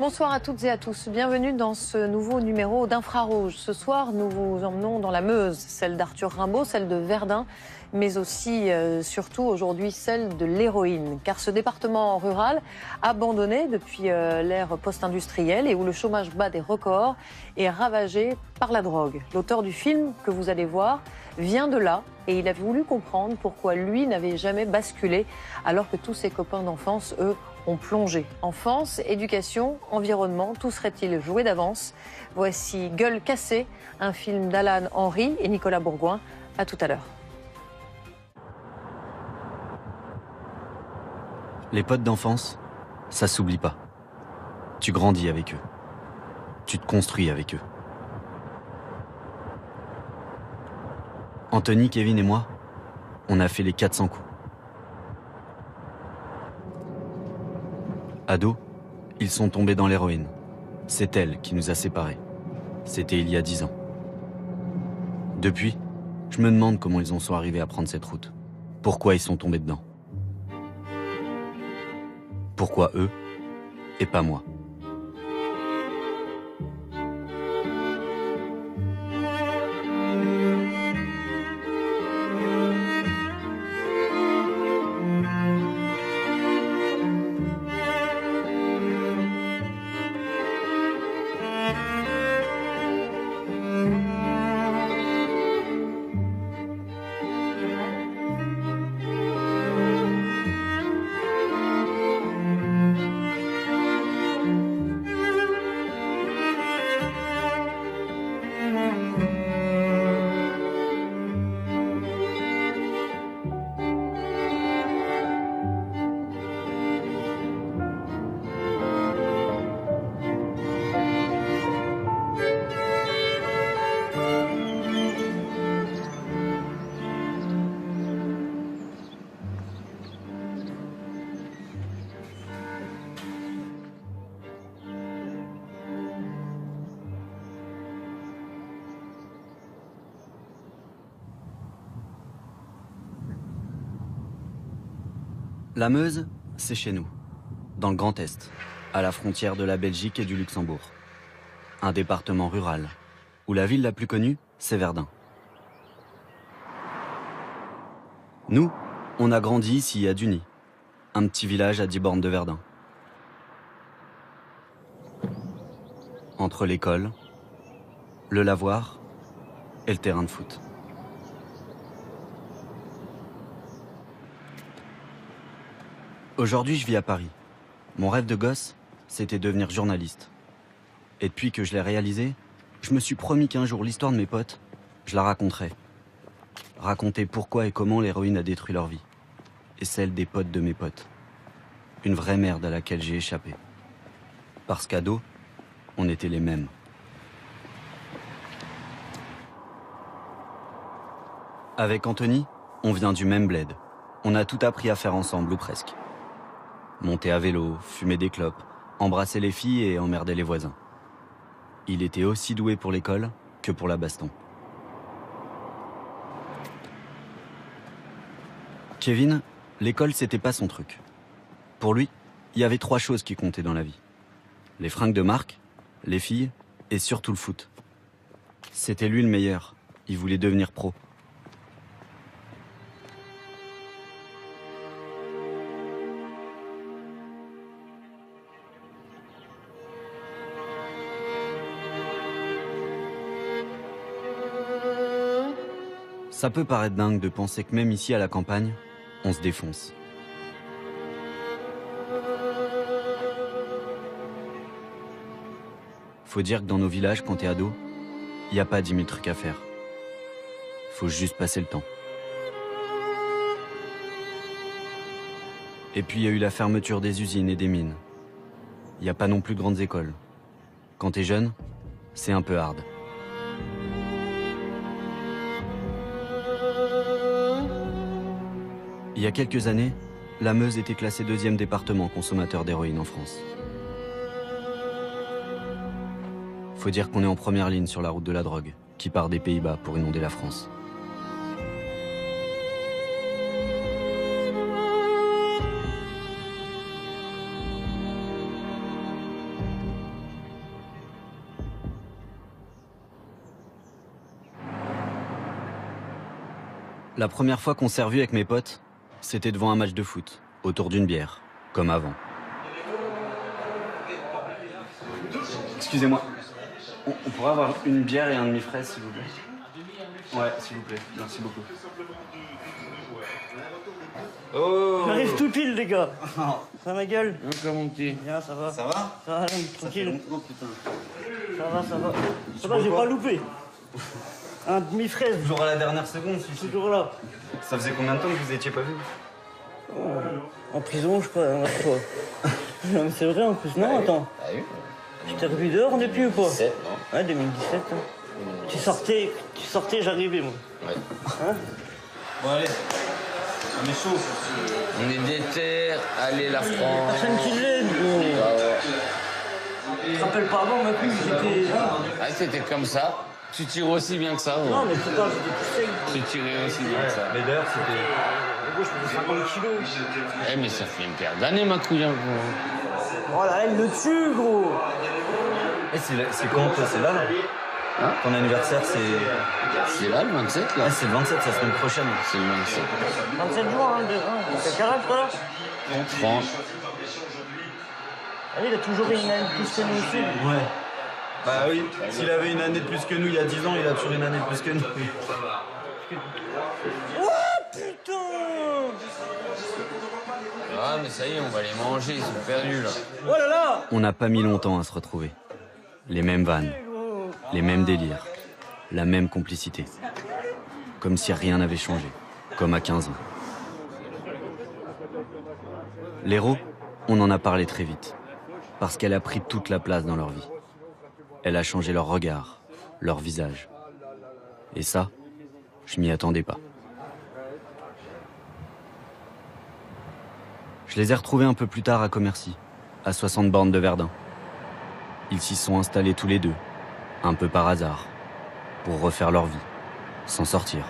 Bonsoir à toutes et à tous. Bienvenue dans ce nouveau numéro d'Infrarouge. Ce soir, nous vous emmenons dans la Meuse, celle d'Arthur Rimbaud, celle de Verdun, mais aussi, euh, surtout aujourd'hui, celle de l'héroïne. Car ce département rural, abandonné depuis euh, l'ère post-industrielle et où le chômage bat des records, est ravagé par la drogue. L'auteur du film que vous allez voir vient de là et il a voulu comprendre pourquoi lui n'avait jamais basculé alors que tous ses copains d'enfance, eux, ont plongé. Enfance, éducation, environnement, tout serait-il joué d'avance? Voici Gueule cassée, un film d'Alan Henry et Nicolas Bourgoin. À tout à l'heure. Les potes d'enfance, ça s'oublie pas. Tu grandis avec eux. Tu te construis avec eux. Anthony, Kevin et moi, on a fait les 400 coups. Ados, ils sont tombés dans l'héroïne. C'est elle qui nous a séparés. C'était il y a dix ans. Depuis, je me demande comment ils en sont arrivés à prendre cette route. Pourquoi ils sont tombés dedans? Pourquoi eux et pas moi? La Meuse, c'est chez nous, dans le Grand Est, à la frontière de la Belgique et du Luxembourg. Un département rural, où la ville la plus connue, c'est Verdun. Nous, on a grandi ici à Duny, un petit village à 10 bornes de Verdun. Entre l'école, le lavoir et le terrain de foot. Aujourd'hui, je vis à Paris. Mon rêve de gosse, c'était devenir journaliste. Et depuis que je l'ai réalisé, je me suis promis qu'un jour l'histoire de mes potes, je la raconterai. Raconter pourquoi et comment l'héroïne a détruit leur vie. Et celle des potes de mes potes. Une vraie merde à laquelle j'ai échappé. Parce qu'ado, on était les mêmes. Avec Anthony, on vient du même bled. On a tout appris à faire ensemble, ou presque monter à vélo, fumer des clopes, embrasser les filles et emmerder les voisins. Il était aussi doué pour l'école que pour la baston. Kevin, l'école c'était pas son truc. Pour lui, il y avait trois choses qui comptaient dans la vie. Les fringues de marque, les filles et surtout le foot. C'était lui le meilleur. Il voulait devenir pro. Ça peut paraître dingue de penser que même ici à la campagne, on se défonce. Faut dire que dans nos villages, quand t'es ado, il n'y a pas dix mille trucs à faire. Faut juste passer le temps. Et puis il y a eu la fermeture des usines et des mines. Il n'y a pas non plus de grandes écoles. Quand t'es jeune, c'est un peu hard. Il y a quelques années, la Meuse était classée deuxième département consommateur d'héroïne en France. Faut dire qu'on est en première ligne sur la route de la drogue, qui part des Pays-Bas pour inonder la France. La première fois qu'on s'est revu avec mes potes, c'était devant un match de foot, autour d'une bière, comme avant. Excusez-moi, on, on pourrait avoir une bière et un demi-fraise, s'il vous plaît Ouais, s'il vous plaît, merci beaucoup. Oh J'arrive tout pile, les gars. Ça ma gueule Encore mon petit. Bien, ça va. Ça va Ça va, tranquille. Putain. Ça va, ça va. Ça va, j'ai pas loupé. Un demi-fraise, Toujours à la dernière seconde, celui-ci. toujours là. Ça faisait combien de temps que vous étiez pas vu En prison, je crois, hein, je. Non, mais c'est vrai en plus. Non, attends. Ah oui Tu t'es revu dehors depuis ou pas 7, non Ouais, 2017. hein. Tu sortais, tu sortais, j'arrivais, moi. Ouais. Bon allez, on est chaud. On est déter, allez la France. Personne qui l'aide, gros. Ah ouais. Tu te rappelles pas avant, ma couille, j'étais. hein Ah, c'était comme ça. Tu tires aussi bien que ça, gros. Non, mais c'est pas, j'étais tout sec. Tu tirais aussi bien que ça. Mais d'ailleurs, c'était. Gros, je faisais 50 kilos. Eh, mais ça fait une paire d'années, ma couille, hein, gros. Oh là, elle le tue, gros. Eh, c'est c'est quand toi C'est là, là Hein Ton anniversaire, c'est. C'est là, le 27, là Ah, c'est le 27, c'est la semaine prochaine. C'est le 27. 27 jours, hein, de... hein. T'as quel âge, toi, là 30. Ah, il a toujours une plus que nous aussi. Ouais. Bah oui, s'il avait une année de plus que nous il y a 10 ans, il a toujours une année de plus que nous. Oh putain Ah, mais ça y est, on va les manger, ils sont perdus, là. Oh là là On n'a pas mis longtemps à se retrouver. Les mêmes vannes, les mêmes délires, la même complicité. Comme si rien n'avait changé, comme à 15 ans. L'héros, on en a parlé très vite, parce qu'elle a pris toute la place dans leur vie. Elle a changé leur regard, leur visage. Et ça, je m'y attendais pas. Je les ai retrouvés un peu plus tard à Commercy, à 60 bornes de Verdun. Ils s'y sont installés tous les deux, un peu par hasard, pour refaire leur vie, s'en sortir.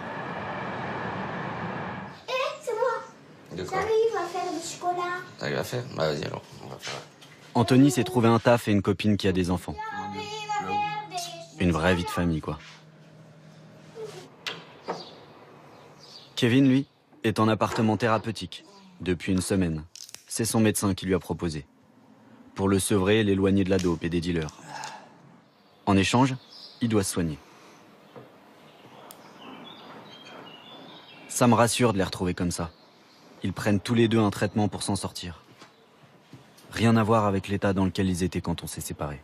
C'est moi. De quoi J'arrive à faire du chocolat. T'arrives à faire? Bah, vas-y, alors. On va faire. Anthony s'est trouvé un taf et une copine qui a des enfants. Une vraie vie de famille, quoi. Kevin, lui, est en appartement thérapeutique depuis une semaine. C'est son médecin qui lui a proposé. Pour le sevrer et l'éloigner de la dope et des dealers. En échange, il doit se soigner. Ça me rassure de les retrouver comme ça. Ils prennent tous les deux un traitement pour s'en sortir. Rien à voir avec l'état dans lequel ils étaient quand on s'est séparés.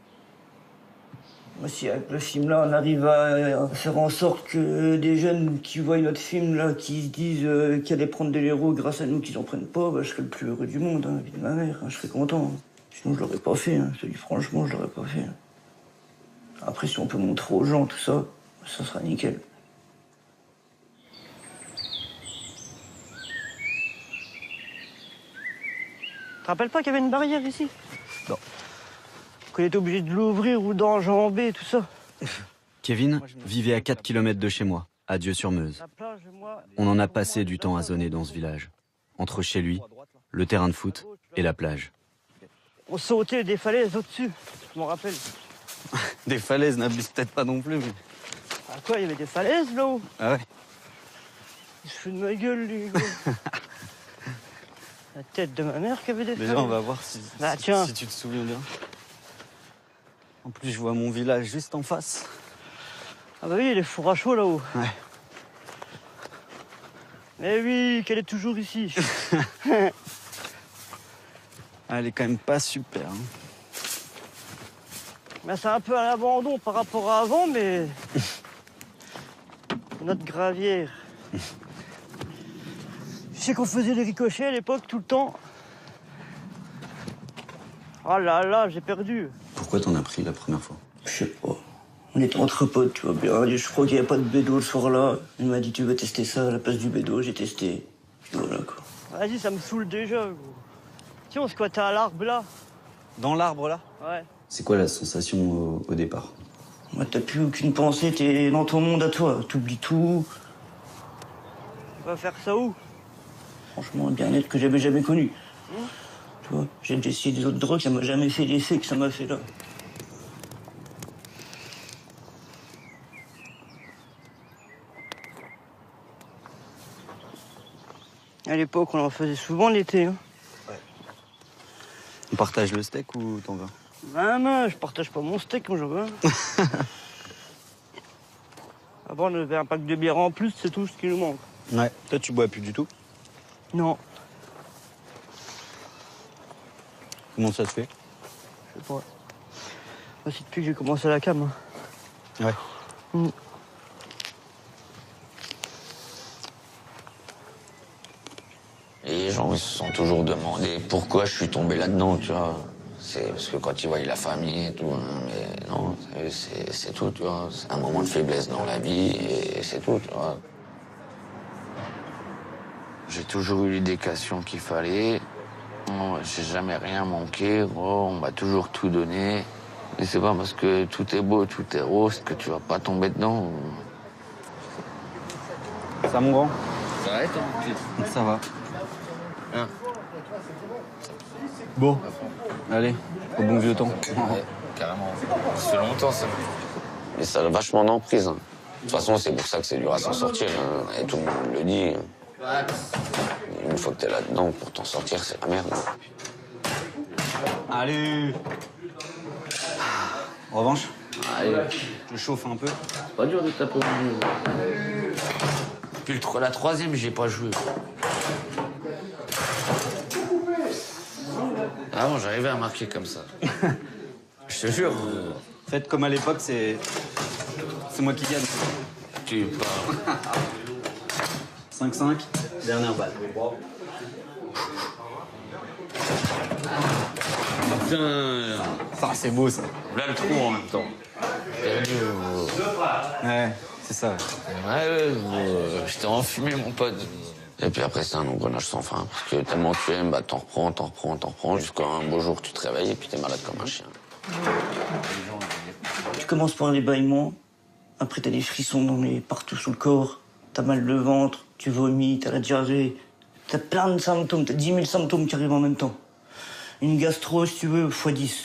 Moi, si avec le film là, on arrive à faire en sorte que des jeunes qui voient notre film là, qui se disent euh, qu'ils allaient prendre de l'héros grâce à nous, qu'ils en prennent pas, bah, je serais le plus heureux du monde, hein, vie de ma mère, hein, je serais content. Sinon, je l'aurais pas fait, hein, je te dis franchement, je l'aurais pas fait. Après, si on peut montrer aux gens tout ça, ça sera nickel. Tu te rappelles pas qu'il y avait une barrière ici? Qu'on était obligé de l'ouvrir ou d'enjamber, tout ça. Kevin vivait à 4 km de chez moi, à Dieu-sur-Meuse. On en a passé du temps à zoner dans ce village, entre chez lui, le terrain de foot et la plage. On sautait des falaises au-dessus, je m'en rappelle. Des falaises n'abusent peut-être pas non plus. Mais... À quoi, il y avait des falaises là-haut Ah ouais Il se fout de ma gueule, lui, gros. La tête de ma mère qui avait des Déjà, falaises. on va voir si, Bah, si- tiens. si tu te souviens bien. En plus, je vois mon village juste en face. Ah bah oui, les fours à chaud là-haut. Ouais. Mais oui, qu'elle est toujours ici. Ah, Elle est quand même pas super. hein. Mais c'est un peu à l'abandon par rapport à avant, mais... Notre gravière. Je sais qu'on faisait des ricochets à l'époque, tout le temps? Oh là là, j'ai perdu. Pourquoi t'en as pris la première fois? Je sais pas. On était entre potes, tu vois bien. Je crois qu'il n'y avait pas de bédo le soir-là. Il m'a dit, tu veux tester ça à la place du bédo? J'ai testé. Puis voilà, quoi. Vas-y, ça me saoule déjà, gros. Tiens, on squattait à l'arbre, là. Dans l'arbre là? Ouais. C'est quoi la sensation au, au départ? Moi, t'as plus aucune pensée, t'es dans ton monde à toi. T'oublies tout. On va faire ça où? Franchement, un bien-être que j'avais jamais connu. Tu vois, j'ai essayé des autres drogues, ça m'a jamais fait l'effet que ça m'a fait là. À l'époque, on en faisait souvent l'été. Hein. On partage le steak ou t'en veux Ah non, je partage pas mon steak, moi j'en veux. Avant, on avait un pack de bière en plus, c'est tout ce qui nous manque. Ouais. Toi, tu bois plus du tout? Non, Comment ça se fait? Je sais pas. Moi, c'est depuis que j'ai commencé la cam. hein. Ouais. Mm. Et les gens ils se sont toujours demandé pourquoi je suis tombé là-dedans, tu vois. C'est parce que quand ils voient la famille et tout, hein, mais non, c'est c'est tout, tu vois. C'est un moment de faiblesse dans la vie et c'est tout, tu vois. J'ai toujours eu l'éducation qu'il fallait. Oh, J'ai jamais rien manqué, gros. On m'a toujours tout donné. Et c'est pas parce que tout est beau, tout est rose que tu vas pas tomber dedans. Ça, mon grand Ça va Ça va. Hein? Bon. Allez, au bon vieux temps. Ouais, carrément. Ça fait longtemps, ça. Mais ça a vachement d'emprise. hein. De toute façon, c'est pour ça que c'est dur à s'en sortir. hein. Et tout le monde le dit. Une fois que t'es là-dedans, pour t'en sortir, c'est la merde. Allez En revanche, Allez, je chauffe un peu. c'est pas dur de taper au. Puis le la troisième, j'ai pas joué. Avant, j'arrivais à marquer comme ça. Je te jure. euh, Faites comme à l'époque, c'est. C'est moi qui gagne. Tu parles. 5-5, dernière balle. Putain, Ça, c'est beau ça. là le trou en même temps. Ouais, c'est ça. ouais. J'étais enfumé, mon pote. Et puis après, c'est un engrenage sans fin. Parce que tellement tu aimes, bah, t'en reprends, t'en reprends, t'en reprends, jusqu'à un beau jour, tu te réveilles et puis t'es malade comme un chien. Tu commences par les bâillements, après t'as des frissons dans les, partout sur le corps, t'as mal de ventre, tu vomis, t'as la diarrhée, t'as plein de symptômes, t'as 10 000 symptômes qui arrivent en même temps. Une gastro, si tu veux, x 10.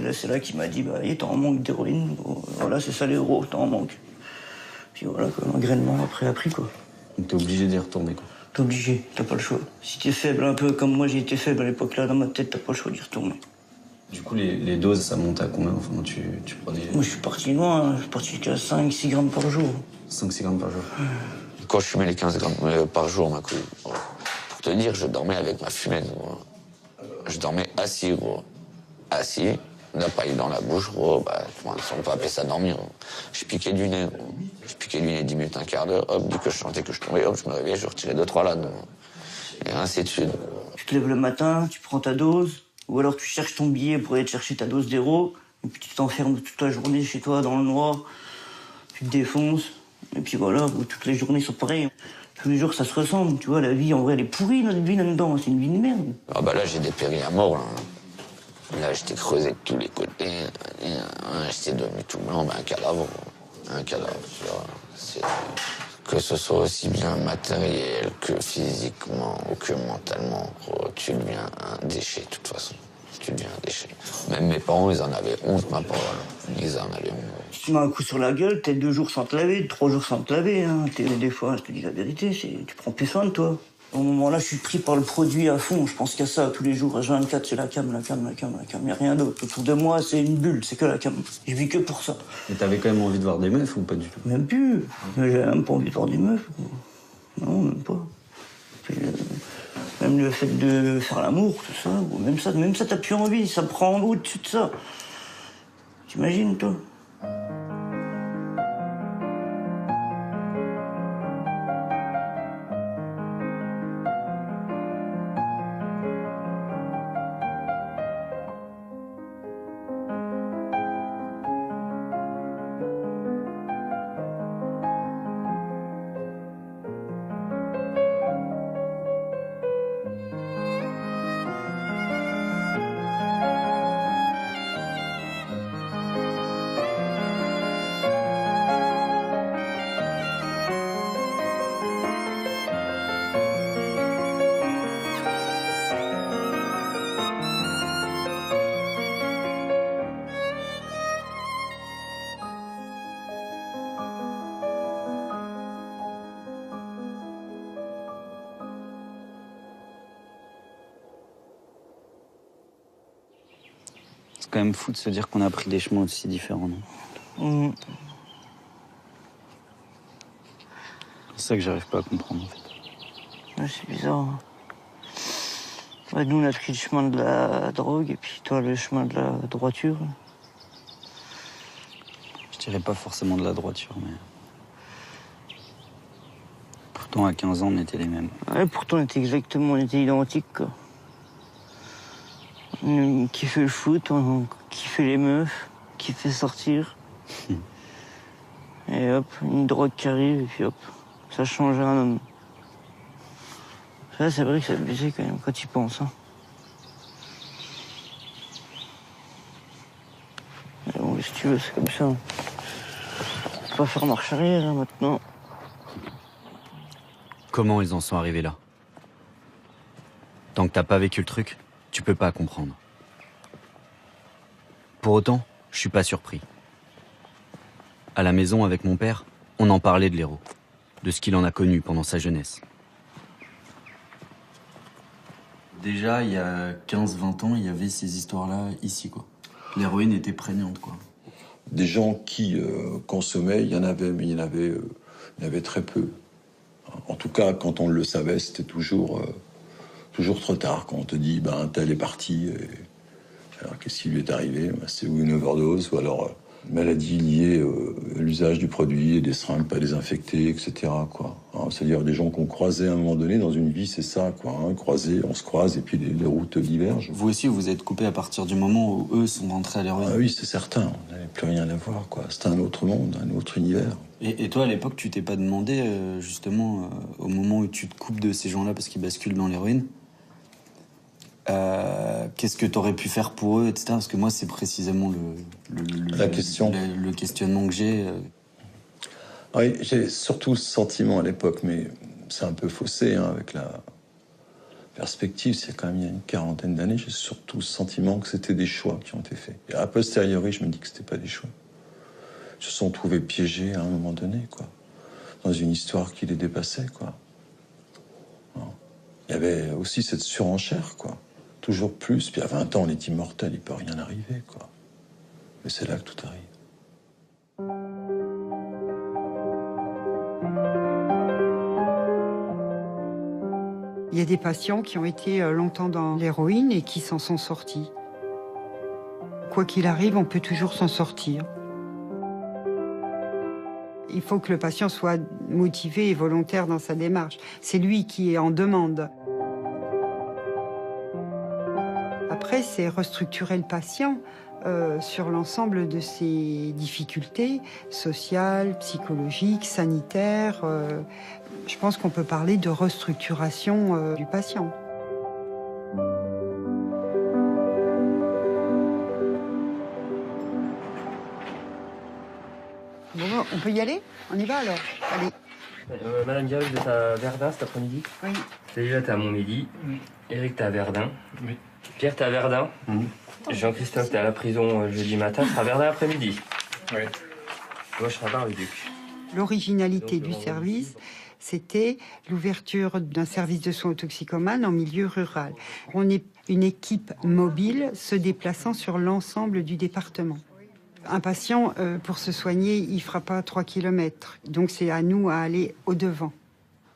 Et là, c'est là qu'il m'a dit, bah, allez, t'en manques d'héroïne. Voilà, c'est ça l'héros, t'en manques. Puis voilà, quoi, l'engrainement après appris, quoi. Donc t'es obligé d'y retourner quoi. T'es obligé, t'as pas le choix. Si t'es faible, un peu comme moi j'ai été faible à l'époque là, dans ma tête, t'as pas le choix d'y retourner. Du coup, les, les doses, ça monte à combien Enfin, tu, tu prenais Moi, je suis parti loin, hein. je suis parti jusqu'à 5-6 grammes par jour. 5-6 grammes par jour. Quand je fumais les 15 grammes euh, par jour, ma couille, gros. pour te dire, je dormais avec ma fumette, gros. Je dormais assis, gros. Assis, la paille dans la bouche, gros, bah, on peut appeler ça dormir. gros. Je piquais du nez, gros. Je piquais du nez 10 minutes, un quart d'heure, hop, dès que je sentais que je tombais, hop, je me réveillais, je retirais deux, trois lattes, gros. Et ainsi de suite. gros. Tu te lèves le matin, tu prends ta dose, ou alors tu cherches ton billet pour aller te chercher ta dose d'héros, et puis tu t'enfermes toute la journée chez toi dans le noir, tu te défonces, et puis voilà, ou toutes les journées sont pareilles. Tous les jours ça se ressemble, tu vois, la vie en vrai elle est pourrie notre vie là-dedans, c'est une vie de merde. Ah bah là, j'ai dépéri à mort, là. Là, j'étais creusé de tous les côtés. hein, J'étais devenu tout blanc, ben, un cadavre. Un cadavre, tu vois. C'est- Que ce soit aussi bien matériel que physiquement ou que mentalement, gros, tu deviens un déchet, de toute façon. Tu deviens un déchet. Même mes parents, ils en avaient honte, ma parole. Ils en avaient honte. Si tu mets un coup sur la gueule, t'es deux jours sans te laver, trois jours sans te laver. Hein. Des fois, je te dis la vérité, tu prends plus soin de toi. Au moment-là, je suis pris par le produit à fond. Je pense qu'à ça tous les jours. H24, c'est la cam, la cam, la cam, la cam. Il n'y a rien d'autre. Autour de moi, c'est une bulle, c'est que la cam. Je vis que pour ça. Et t'avais quand même envie de voir des meufs ou pas du tout? Même plus. J'ai même pas envie de voir des meufs. Non, même pas. Puis, euh, même le fait de faire l'amour, tout ça, ou même ça, même ça, t'as plus envie. Ça prend au-dessus de ça. T'imagines, toi? Quand même fou de se dire qu'on a pris des chemins aussi différents. non Mm. C'est ça que j'arrive pas à comprendre en fait. Ouais, c'est bizarre. hein. Ouais, nous, on a pris le chemin de la drogue et puis toi, le chemin de la droiture. Je dirais pas forcément de la droiture, mais. Pourtant, à 15 ans, on était les mêmes. Ouais, pourtant, on était exactement, on était identiques, quoi. On kiffait le foot, on kiffait les meufs, kiffait sortir. et hop, une drogue qui arrive, et puis hop, ça change un homme. Ça, c'est vrai que c'est abusé quand même, quand tu penses. Hein. Mais bon, si tu veux, c'est comme ça. On peut pas faire marche arrière hein, maintenant. Comment ils en sont arrivés là? Tant que t'as pas vécu le truc, tu peux pas comprendre. Pour autant, je suis pas surpris. À la maison avec mon père, on en parlait de l'héros, de ce qu'il en a connu pendant sa jeunesse. Déjà, il y a 15-20 ans, il y avait ces histoires-là ici, quoi. L'héroïne était prégnante, quoi. Des gens qui euh, consommaient, il y en avait, mais il y en avait, euh, il y en avait très peu. En tout cas, quand on le savait, c'était toujours, euh, toujours trop tard. Quand on te dit, ben, tel est parti, et... alors qu'est-ce qui lui est arrivé? Ben, C'est ou une overdose, ou alors euh, une maladie liée euh, à l'usage du produit, et des seringues pas désinfectées, etc. Quoi. Hein, C'est-à-dire des gens qu'on croisait à un moment donné dans une vie, c'est ça, quoi. Hein, croiser, on se croise, et puis les, les routes divergent. Vous aussi, vous êtes coupé à partir du moment où eux sont rentrés à l'héroïne. Ah oui, c'est certain, on n'avait plus rien à voir, quoi. C'était un autre monde, un autre univers. Et, et toi, à l'époque, tu t'es pas demandé, euh, justement, euh, au moment où tu te coupes de ces gens-là parce qu'ils basculent dans l'héroïne, euh, qu'est-ce que tu aurais pu faire pour eux, etc. Parce que moi, c'est précisément le, le- le- La question. le, le questionnement que j'ai. euh. Oui, j'ai surtout le sentiment à l'époque, mais c'est un peu faussé hein, avec la perspective. C'est quand même il y a une quarantaine d'années. J'ai surtout le sentiment que c'était des choix qui ont été faits. Et a posteriori, je me dis que c'était pas des choix. Ils se sont trouvés piégés à un moment donné, quoi, dans une histoire qui les dépassait, quoi. Non. Il y avait aussi cette surenchère, quoi. Toujours plus. Puis à 20 ans, on est immortel, il peut rien arriver, quoi. Mais c'est là que tout arrive. Il y a des patients qui ont été euh, longtemps dans l'héroïne et qui s'en sont sortis. Quoi qu'il arrive, on peut toujours s'en sortir. Il faut que le patient soit motivé et volontaire dans sa démarche. C'est lui qui est en demande. Après, c'est restructurer le patient euh, sur l'ensemble de ses difficultés sociales, psychologiques, sanitaires. euh, je pense qu'on peut parler de restructuration euh, du patient. Bon, on peut y aller? On y va alors? Allez. Euh, Madame Garus, vous êtes à Verdun cet après-midi? Oui. Célia, t'es à Montmédy. Eric, t'es à Verdun. Pierre, t'es à Verdun. Jean-Christophe, t'es à la prison euh, jeudi matin. Tu seras à Verdun après-midi. Moi, je serai à Bar-le-Duc. L'originalité du va service, c'était l'ouverture d'un service de soins aux toxicomanes en milieu rural. On est une équipe mobile se déplaçant sur l'ensemble du département. Un patient, euh, pour se soigner, il fera pas 3 km. Donc c'est à nous à aller au-devant.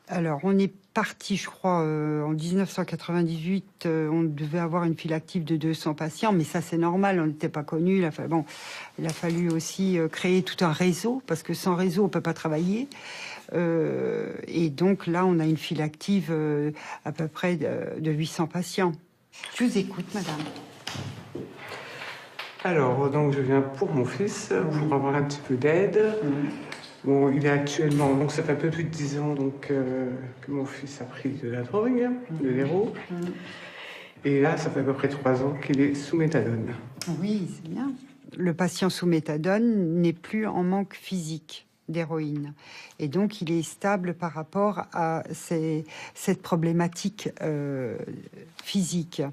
Alors, on est parti, je crois, euh, en 1998, euh, on devait avoir une file active de 200 patients, mais ça c'est normal, on n'était pas connus. Il a, fa- bon, il a fallu aussi euh, créer tout un réseau, parce que sans réseau, on peut pas travailler. Et donc là, on a une file active à peu près de, de 800 patients. Je vous écoute, madame. Alors, donc je viens pour mon fils, pour avoir un petit peu d'aide. Bon, il est actuellement, donc ça fait un peu plus de 10 ans donc, euh, que mon fils a pris de la drogue, de l'héros. Et là, ça fait à peu près 3 ans qu'il est sous méthadone. Oui, c'est bien. Le patient sous méthadone n'est plus en manque physique d'héroïne. Et donc, il est stable par rapport à ces- cette problématique euh, physique.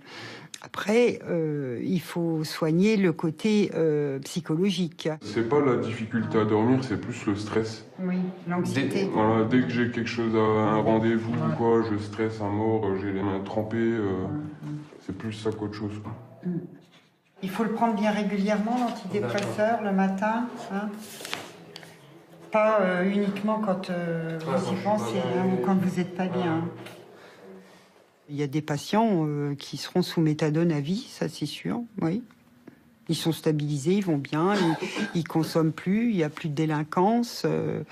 Après, euh, il faut soigner le côté euh, psychologique. C'est pas la difficulté à dormir, c'est plus le stress. Oui, Dès, l'anxiété. voilà, dès que j'ai quelque chose, à, un rendez-vous ou quoi, je stresse à mort, j'ai les mains trempées. euh, c'est plus ça qu'autre chose. quoi. Il faut le prendre bien régulièrement, l'antidépresseur, le matin. hein. Pas euh, uniquement quand euh, vous y pensez hein, ou quand vous n'êtes pas bien. Il y a des patients euh, qui seront sous méthadone à vie, ça c'est sûr, oui. Ils sont stabilisés, ils vont bien, ils, ils consomment plus, il n'y a plus de délinquance, euh,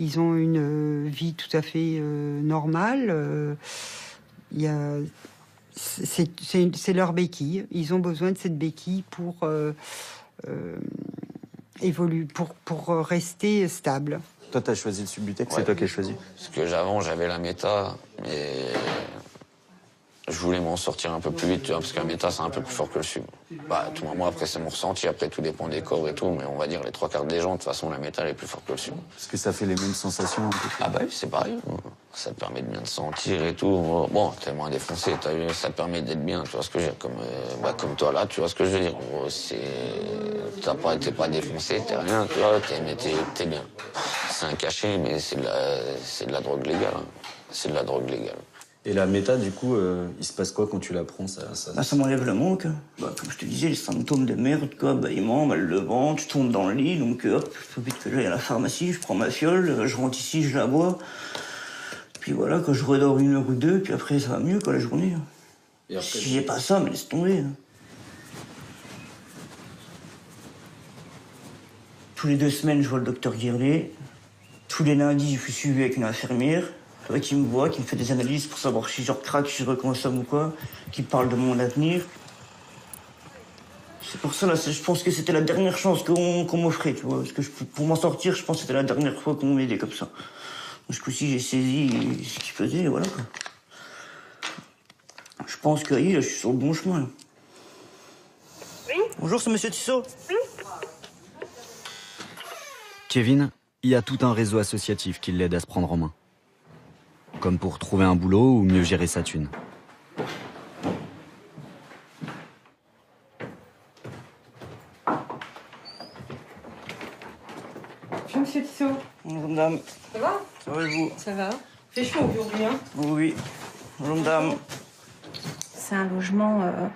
ils ont une euh, vie tout à fait euh, normale. euh, il y a, c'est, c'est- c'est leur béquille. Ils ont besoin de cette béquille pour euh, euh, évoluer, pour, pour rester stable. Toi, t'as choisi le Subutex, Ouais. c'est toi qui as choisi? Parce que j'avant, j'avais la méta, mais je voulais m'en sortir un peu plus vite, tu vois, parce qu'un méta, c'est un peu plus fort que le sub. Bah, tout moi, après, c'est mon ressenti, après, tout dépend des corps et tout, mais on va dire les trois quarts des gens, de toute façon, la méta, elle est plus forte que le sub. Parce que ça fait les mêmes sensations. Ah bah oui, c'est pareil. Ça te permet de bien te sentir et tout. Bon, t'es moins défoncé, t'as vu, ça te permet d'être bien, tu vois ce que je veux dire. Comme, euh, bah, comme toi là, tu vois ce que je veux dire. C'est... T'as pas, t'es pas défoncé, t'es rien, tu vois, t'es, mais t'es, t'es bien. C'est un cachet, mais c'est de la, c'est de la drogue légale. hein. C'est de la drogue légale. Et la méta, du coup, euh, il se passe quoi quand tu la prends ça, ça... Bah, ça m'enlève le manque. Bah, comme je te disais, les symptômes de merde, quoi, bâillement, mal de ventre, tu tombes dans le lit, donc euh, hop, faut vite que j'aille à la pharmacie, je prends ma fiole, euh, je rentre ici, je la bois. Puis voilà, quand je redors une heure ou deux, puis après ça va mieux, quoi, la journée. Et après, Si j'ai pas ça, mais laisse tomber. hein. Tous les deux semaines, je vois le docteur Guirlet. Tous les lundis, je suis suivi avec une infirmière. Qui me voit, qui me fait des analyses pour savoir si je craque, si je reconsomme ou quoi, qui parle de mon avenir. C'est pour ça, là, je pense que c'était la dernière chance qu'on m'offrait, tu vois. Parce que je- pour m'en sortir, je pense que c'était la dernière fois qu'on m'aidait comme ça. Donc, ce coup-ci, j'ai saisi ce qu'il faisait, et voilà, quoi. Je pense que là, je suis sur le bon chemin. là. Bonjour, c'est Monsieur Tissot. Kevin, il y a tout un réseau associatif qui l'aide à se prendre en main. Comme pour trouver un boulot ou mieux gérer sa thune. Bonjour, Monsieur Tissot. Bonjour, madame. Ça va? Ça va et vous? Ça va. Fait chaud aujourd'hui, hein? Oui, oui. Bonjour, madame. C'est un logement, euh,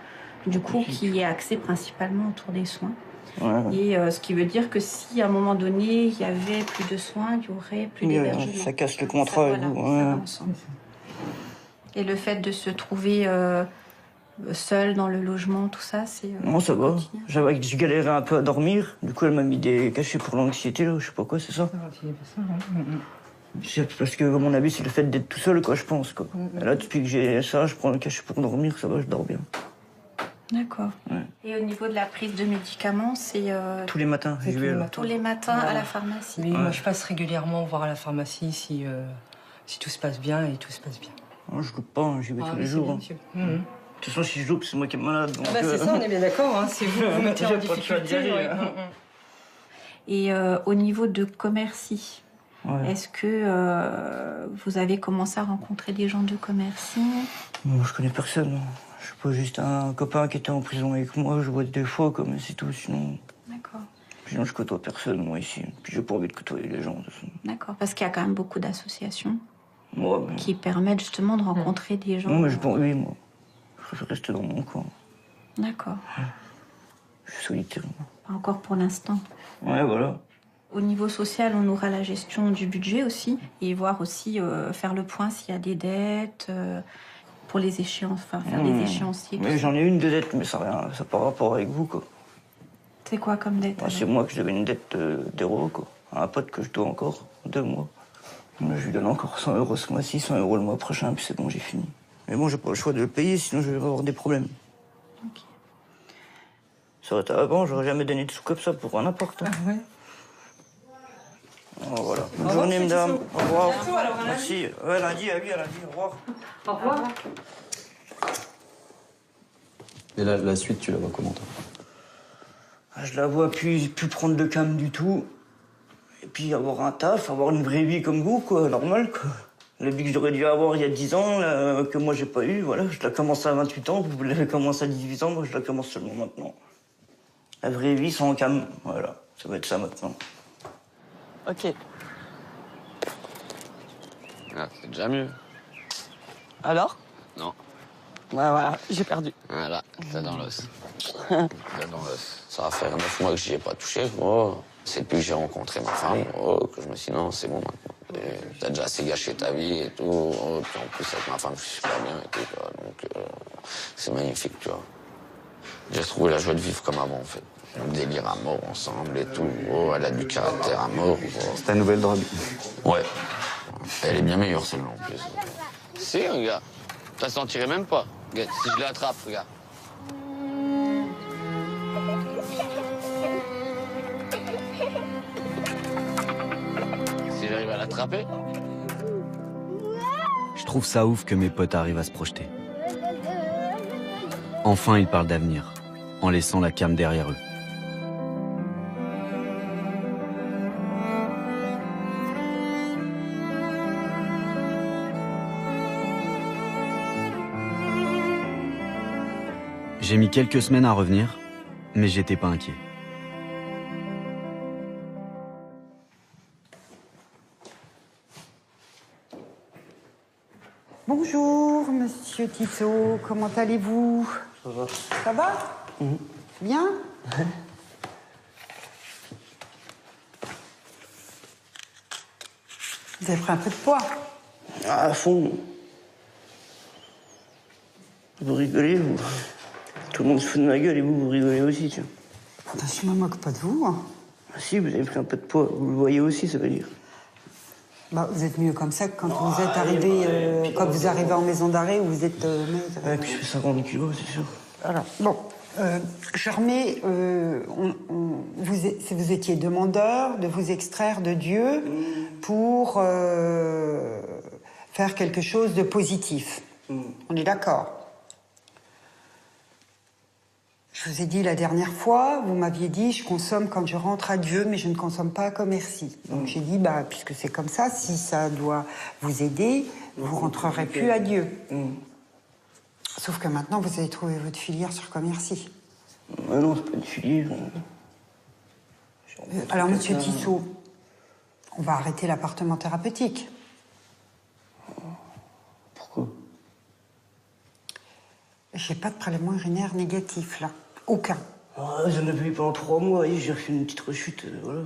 du coup, qui est axé principalement autour des soins. Ouais. Et euh, ce qui veut dire que si à un moment donné, il y avait plus de soins, il y aurait plus Oui, d'hébergement. ça casse le contrat et voilà, ça le fait de se trouver euh, seul dans le logement, tout ça, c'est... euh, Non, ça va. J'avais, je galérais un peu à dormir. Du coup, elle m'a mis des cachets pour l'anxiété, là. Je sais pas quoi, c'est ça C'est parce que, à mon avis, c'est le fait d'être tout seul, quoi, je pense, quoi. Et là, depuis que j'ai ça, je prends le cachet pour dormir, ça va, je dors bien. D'accord. Ouais. Et au niveau de la prise de médicaments, c'est... euh, Tous les matins, tous vais, les matins. tous les matins à la pharmacie. Oui, moi je passe régulièrement voir à la pharmacie si, euh, si tout se passe bien et tout se passe bien. Non, je loupe pas, hein, j'y vais Ah tous les jours. bien, hein. monsieur. De Mhm. toute façon, si je loupe, c'est moi qui est malade. donc, Ah bah c'est euh, ça, on est bien d'accord, hein, c'est vous vous mettez en difficulté. aller, ouais. hein. Mhm. Et euh, au niveau de Commercy, Ouais. est-ce que euh, vous avez commencé à rencontrer des gens de Commercy? Non, je connais personne. Juste un copain qui était en prison avec moi, je vois des fois, comme c'est tout, sinon. D'accord. Sinon, je côtoie personne, moi, ici. Puis j'ai pas envie de côtoyer les gens, de toute façon. D'accord, parce qu'il y a quand même beaucoup d'associations Moi, mais... qui permettent justement de rencontrer des gens. Non, mais j'ai pas envie, moi. Je rester dans mon coin. D'accord, Je suis solitaire. moi. pas encore pour l'instant. Ouais, voilà. Au niveau social, on aura la gestion du budget aussi et voir aussi euh, faire le point s'il y a des dettes euh, pour les échéances, enfin faire Mmh. des échéanciers. tout Mais j'en ai une de dette, mais ça n'a rien, ça pas rapport avec vous, quoi. C'est quoi comme dette c'est moi que j'avais une dette euh, d'euros, quoi. À un pote que je dois encore, deux mois. Mais je lui donne encore 100 euros ce mois-ci, 100 euros le mois prochain, puis c'est bon, j'ai fini. Mais bon, j'ai pas le choix de le payer, sinon je vais avoir des problèmes. Ok. Ça aurait été avant, j'aurais jamais donné de sous comme ça pour n'importe. hein. Ouais? Oh, voilà. Bonne revoir, journée, madame. Au revoir. Merci. Ouais, lundi, à lui, à lundi. Au revoir. Au revoir. Et la, la suite, tu la vois comment toi? Ah, Je la vois plus, plus prendre de cam du tout. Et puis avoir un taf, avoir une vraie vie comme vous, quoi, normal, quoi. La vie que j'aurais dû avoir il y a 10 ans, là, que moi j'ai pas eu, voilà. Je la commence à 28 ans, vous l'avez commencé à 18 ans, moi je la commence seulement maintenant. La vraie vie sans cam, voilà. Ça va être ça maintenant. Ok. Ah, c'est déjà mieux. Alors? Non. Ouais, voilà, j'ai perdu. Voilà, c'est dans l'os. C'est dans l'os. Ça va faire neuf mois que j'y ai pas touché. Oh, c'est depuis que j'ai rencontré ma femme oh, que je me suis dit non, c'est bon maintenant. T'as déjà assez gâché ta vie et tout. Oh, puis en plus, avec ma femme, je suis super bien et tout. quoi. Donc, euh, c'est magnifique, tu vois. J'ai retrouvé la joie de vivre comme avant, en fait. Le délire à mort ensemble et tout. Oh, elle a du caractère à mort. C'est ta nouvelle drogue. Ouais. Elle est bien meilleure, celle-là, en plus. Si, regarde. T'as sentirais même pas. Regarde, si je l'attrape, regarde. Si j'arrive à l'attraper. Je trouve ça ouf que mes potes arrivent à se projeter. Enfin, ils parlent d'avenir, en laissant la cam derrière eux. J'ai mis quelques semaines à revenir, mais j'étais pas inquiet. Bonjour, monsieur Tissot, comment allez-vous? Ça va. Ça va? Bien? Vous avez pris un peu de poids. Ah, à fond. Vous rigolez, vous? Tout le monde se fout de ma gueule et vous, vous rigolez aussi, tiens. Ben, Je me moque pas de vous. hein. Ah, si, vous avez pris un peu de poids. Vous le voyez aussi, ça veut dire. Bah, vous êtes mieux comme ça que quand vous êtes arrivé, euh, quand vous arrivez en maison d'arrêt où vous êtes euh, puis je fais 50 kilos, c'est sûr. Voilà. Bon, euh, je remets. euh, on- on- vous, é- si vous étiez demandeur de vous extraire de Dieu pour euh, faire quelque chose de positif. On est d'accord Je vous ai dit la dernière fois, vous m'aviez dit je consomme quand je rentre à Dieu, mais je ne consomme pas comme merci. Donc j'ai dit bah puisque c'est comme ça, si ça doit vous aider, vous rentrerez plus à Dieu. Sauf que maintenant vous avez trouvé votre filière sur commercy. Ah non, c'est pas une filière. Euh, Alors Monsieur Tissot, on va arrêter l'appartement thérapeutique. Pourquoi? J'ai pas de prélèvement urinaire négatif là, aucun. Ah, J'en ai eu pendant trois mois et j'ai refait une petite rechute, euh, voilà.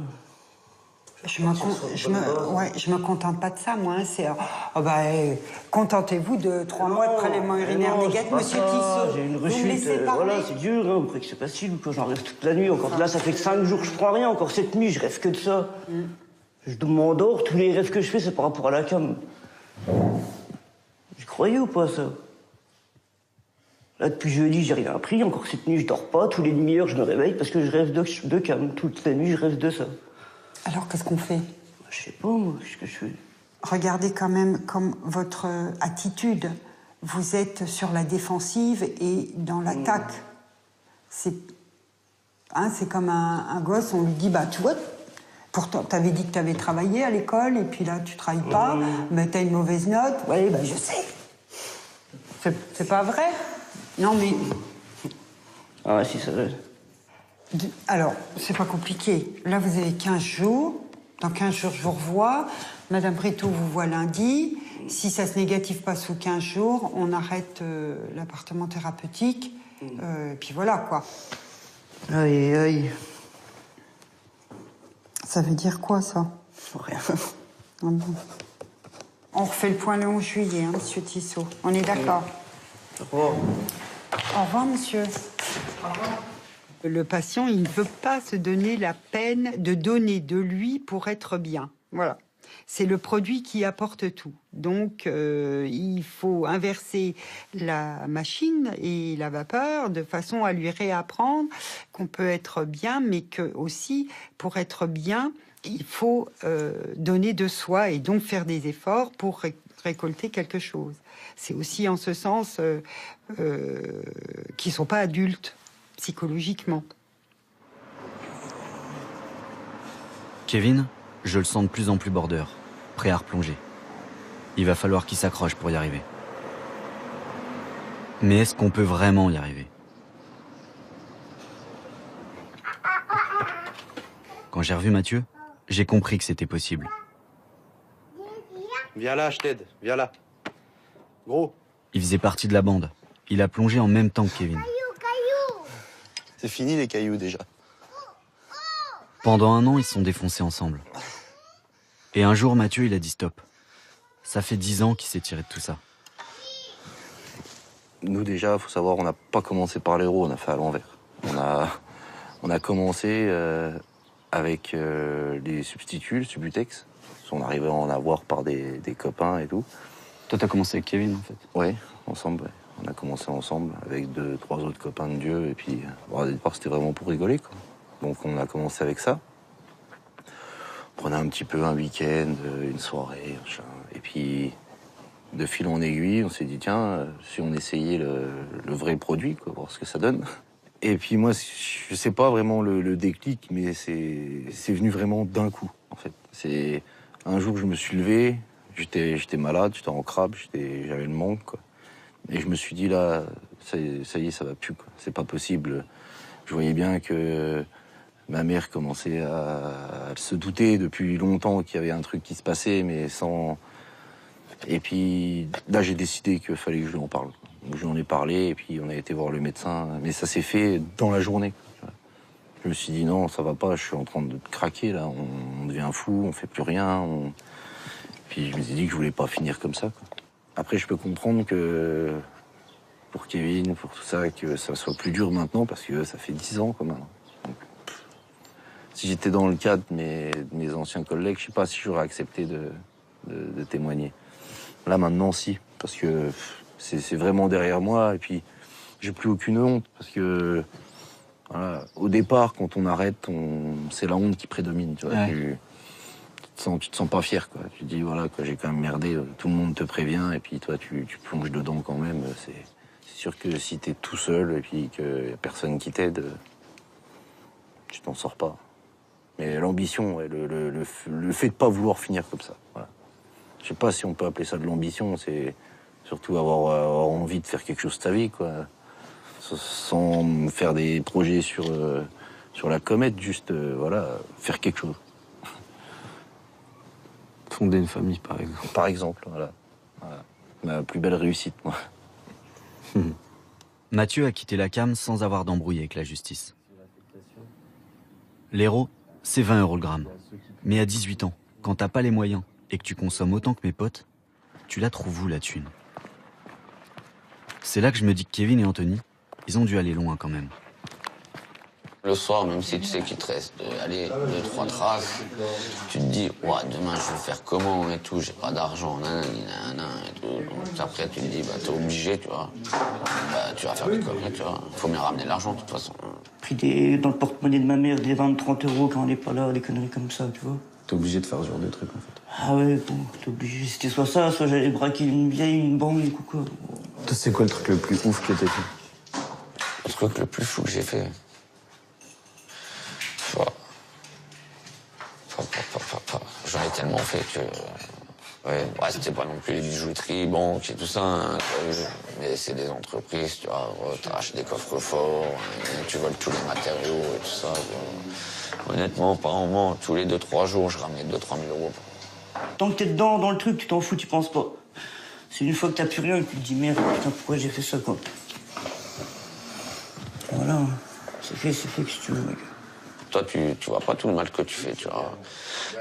Je me, con- je me, ouais, je me contente pas de ça, moi. hein, C'est, euh, oh, bah, eh, contentez-vous de trois mois de prélèvement urinaire Non, négatif, Monsieur Tissot. J'ai une rechute, euh, voilà, c'est dur, hein. Vous croyez que c'est facile, quoi. J'en rêve toute la nuit. Encore là, ça fait que cinq jours que je prends rien. Encore cette nuit, je rêve que de ça. Mm. Je m'endors, tous les rêves que je fais, c'est par rapport à la cam. J'y croyais ou pas, ça? Là, depuis jeudi, j'ai rien appris. Encore cette nuit, je dors pas. Tous les demi-heures, je me réveille parce que je rêve de, de cam. Toute la nuit, je rêve de ça. Alors qu'est-ce qu'on fait? Je sais pas, moi, qu'est-ce que je fais? Regardez quand même comme votre attitude. Vous êtes sur la défensive et dans l'attaque. C'est hein, c'est comme un, un gosse, on lui dit bah tu vois, pourtant t'avais dit que t'avais travaillé à l'école et puis là tu travailles pas, mais t'as une mauvaise note. Oui, bah je sais. C'est pas vrai Non mais Ah, si, ça Alors, c'est pas compliqué. Là, vous avez 15 jours. Dans 15 jours, je vous revois. Madame Brito vous voit lundi. Si ça se négative pas sous 15 jours, on arrête euh, l'appartement thérapeutique. Euh, et puis voilà, quoi. Aïe, aïe. Ça veut dire quoi, ça? Rien. Ah bon. On refait le point le 11 juillet, hein, monsieur Tissot. On est d'accord Au revoir. Au revoir, monsieur. Le patient, il ne veut pas se donner la peine de donner de lui pour être bien. Voilà. C'est le produit qui apporte tout. Donc, euh, il faut inverser la machine et la vapeur de façon à lui réapprendre qu'on peut être bien, mais que aussi, pour être bien, il faut euh, donner de soi et donc faire des efforts pour ré- récolter quelque chose. C'est aussi en ce sens euh, euh, qu'ils ne sont pas adultes psychologiquement. Kevin, je le sens de plus en plus border, prêt à replonger. Il va falloir qu'il s'accroche pour y arriver. Mais est-ce qu'on peut vraiment y arriver? Quand j'ai revu Mathieu, j'ai compris que c'était possible. Viens là, je t'aide. Viens là. Gros. Il faisait partie de la bande. Il a plongé en même temps que Kevin. C'est fini les cailloux déjà. Pendant un an, ils se sont défoncés ensemble. Et un jour, Mathieu, il a dit stop. Ça fait dix ans qu'il s'est tiré de tout ça. Nous déjà, faut savoir, on n'a pas commencé par l'héros, on a fait à l'envers. On a, on a commencé euh, avec euh, les substituts, le Subutex. On arrivait à en avoir par des, des copains et tout. Toi, t'as commencé avec Kevin, en fait Oui, ensemble. ouais. On a commencé ensemble avec deux, trois autres copains de Dieu. Et puis, au départ, c'était vraiment pour rigoler. Quoi. Donc, on a commencé avec ça. On prenait un petit peu un week-end, euh, une soirée, machin. Et puis, de fil en aiguille, on s'est dit, tiens, euh, si on essayait le, vrai produit, quoi, voir ce que ça donne. Et puis, moi, je sais pas vraiment le, déclic, mais c'est venu vraiment d'un coup, en fait. C'est un jour, je me suis levé, j'étais malade, j'étais en crabe, j'avais le manque. Et je me suis dit, là, ça, y est, ça va plus. C'est pas possible. Je voyais bien que ma mère commençait à, se douter depuis longtemps qu'il y avait un truc qui se passait, mais sans. Et puis là, j'ai décidé qu'il fallait que je lui en parle. Donc, je lui en ai parlé, et puis on a été voir le médecin. Mais ça s'est fait dans la journée. Je me suis dit, non, ça va pas, je suis en train de craquer, là. On, devient fou, on fait plus rien. Puis je me suis dit que je voulais pas finir comme ça, quoi. Après, je peux comprendre que pour Kevin, pour tout ça, que ça soit plus dur maintenant parce que ça fait 10 ans quand même. Donc, si j'étais dans le cas de mes, de mes anciens collègues, je sais pas si j'aurais accepté de, de- de témoigner. Là maintenant, si, parce que c'est vraiment derrière moi et puis j'ai plus aucune honte parce que voilà, au départ, quand on arrête, on, c'est la honte qui prédomine. Tu vois, Ouais. tu, tu te sens, tu te sens pas fier, quoi. Tu te dis, voilà, j'ai quand même merdé, euh, tout le monde te prévient, et puis toi, tu, tu plonges dedans quand même. euh, C'est, sûr que si t'es tout seul, et puis qu'il y a personne qui t'aide, euh, tu t'en sors pas. Mais l'ambition, le, le, le, le fait de pas vouloir finir comme ça, voilà. Je sais pas si on peut appeler ça de l'ambition, c'est surtout avoir, avoir envie de faire quelque chose de ta vie, quoi. Sans faire des projets sur, euh, sur la comète, juste, voilà, faire quelque chose. Fonder une famille, par exemple. Par exemple, voilà. Voilà. Ma plus belle réussite, moi. Mathieu a quitté la cam sans avoir d'embrouille avec la justice. L'héros, c'est 20 euros le gramme. Mais à 18 ans, quand t'as pas les moyens et que tu consommes autant que mes potes, tu la trouves où la thune? C'est là que je me dis que Kevin et Anthony, ils ont dû aller loin quand même. Le soir, même si tu sais qu'il te reste, euh, allez, deux, trois traces, tu te dis, ouais, demain je vais faire comment et tout, j'ai pas d'argent, nanani, nanana et tout. Donc après, tu te dis, bah, t'es obligé, tu vois. Bah, tu vas faire des conneries, tu vois. Faut bien ramener l'argent, de toute façon. pris des, dans le porte-monnaie de ma mère des 20-30 euros quand on n'est pas là, des conneries comme ça, tu vois. T'es obligé de faire ce genre de trucs en fait. Ah ouais, bon, t'es obligé. C'était soit ça, soit j'allais braquer une vieille, une banque ou quoi. C'est quoi le truc le plus ouf que t'as fait? Le truc le plus fou que j'ai fait. J'en ai tellement fait que. Ouais, ouais, c'était pas non plus les bijouteries, banques et tout ça, hein, euh, mais c'est des entreprises, tu vois, ouais, t'arraches des coffres forts, hein, tu voles tous les matériaux et tout ça. quoi. Honnêtement, par moment, tous les 2-3 jours, je ramenais 2-3 000 euros. Tant que t'es dedans, dans le truc, tu t'en fous, tu penses pas. C'est une fois que t'as plus rien que tu te dis merde, putain, pourquoi j'ai fait ça, quoi. Voilà, c'est fait, c'est fait, que tu veux, mec. Toi, tu, tu vois pas tout le mal que tu fais, tu vois.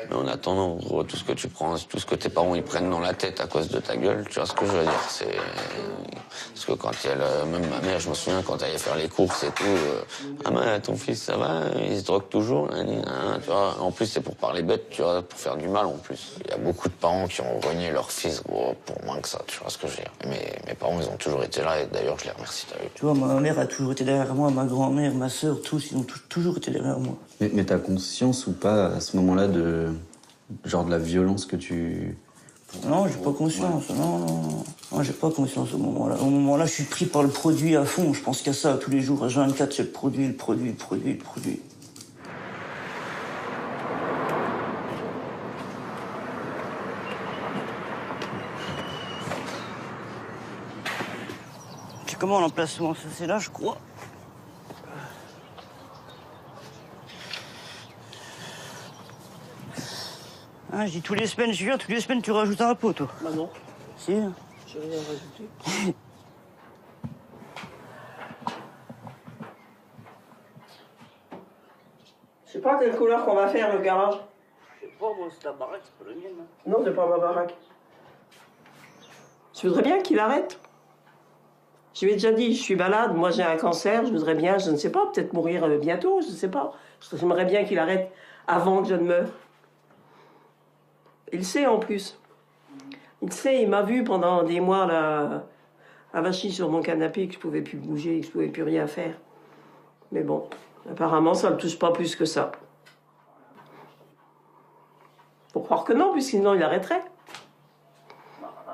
Mais en attendant, en gros, tout ce que tu prends, tout ce que tes parents ils prennent dans la tête à cause de ta gueule, tu vois ce que je veux dire C'est parce que quand elle, même ma mère, je me souviens quand elle allait faire les courses et tout, euh, ah mais ton fils, ça va, il se drogue toujours, nani, nana, tu vois. En plus, c'est pour parler bête, tu vois, pour faire du mal en plus. Il y a beaucoup de parents qui ont renié leur fils, gros, pour moins que ça, tu vois ce que je veux dire. Mais mes parents, ils ont toujours été là et d'ailleurs, je les remercie. Tu vois, ma mère a toujours été derrière moi, ma grand-mère, ma sœur, tous, ils ont tou- toujours été derrière moi. Mais, mais t'as conscience ou pas à ce moment-là de genre de la violence que tu Non, j'ai pas conscience. Non, non, non. Non, j'ai pas conscience au moment-là. Au moment-là, je suis pris par le produit à fond. Je pense qu'à ça tous les jours. À 24, c'est le produit, le produit, le produit, le produit. C'est comment l'emplacement? C'est là, je crois. Hein, je dis tous les semaines, je viens, tous les semaines tu rajoutes un pot, toi. Bah non. Si. Hein. J'ai rien rajouté. Je sais pas quelle couleur qu'on va faire le garage. Je sais pas, moi c'est ta baraque, c'est pas hein. Non, c'est pas ma baraque. Je voudrais bien qu'il arrête. Je lui ai déjà dit, je suis malade, moi j'ai un cancer, je voudrais bien, je ne sais pas, peut-être mourir euh, bientôt, je ne sais pas. J'aimerais bien qu'il arrête avant que je ne meure. Il sait en plus. Il sait, il m'a vu pendant des mois là, avachi sur mon canapé, que je pouvais plus bouger, que je pouvais plus rien faire. Mais bon, apparemment ça ne le touche pas plus que ça. Faut croire que non, puisque sinon il arrêterait.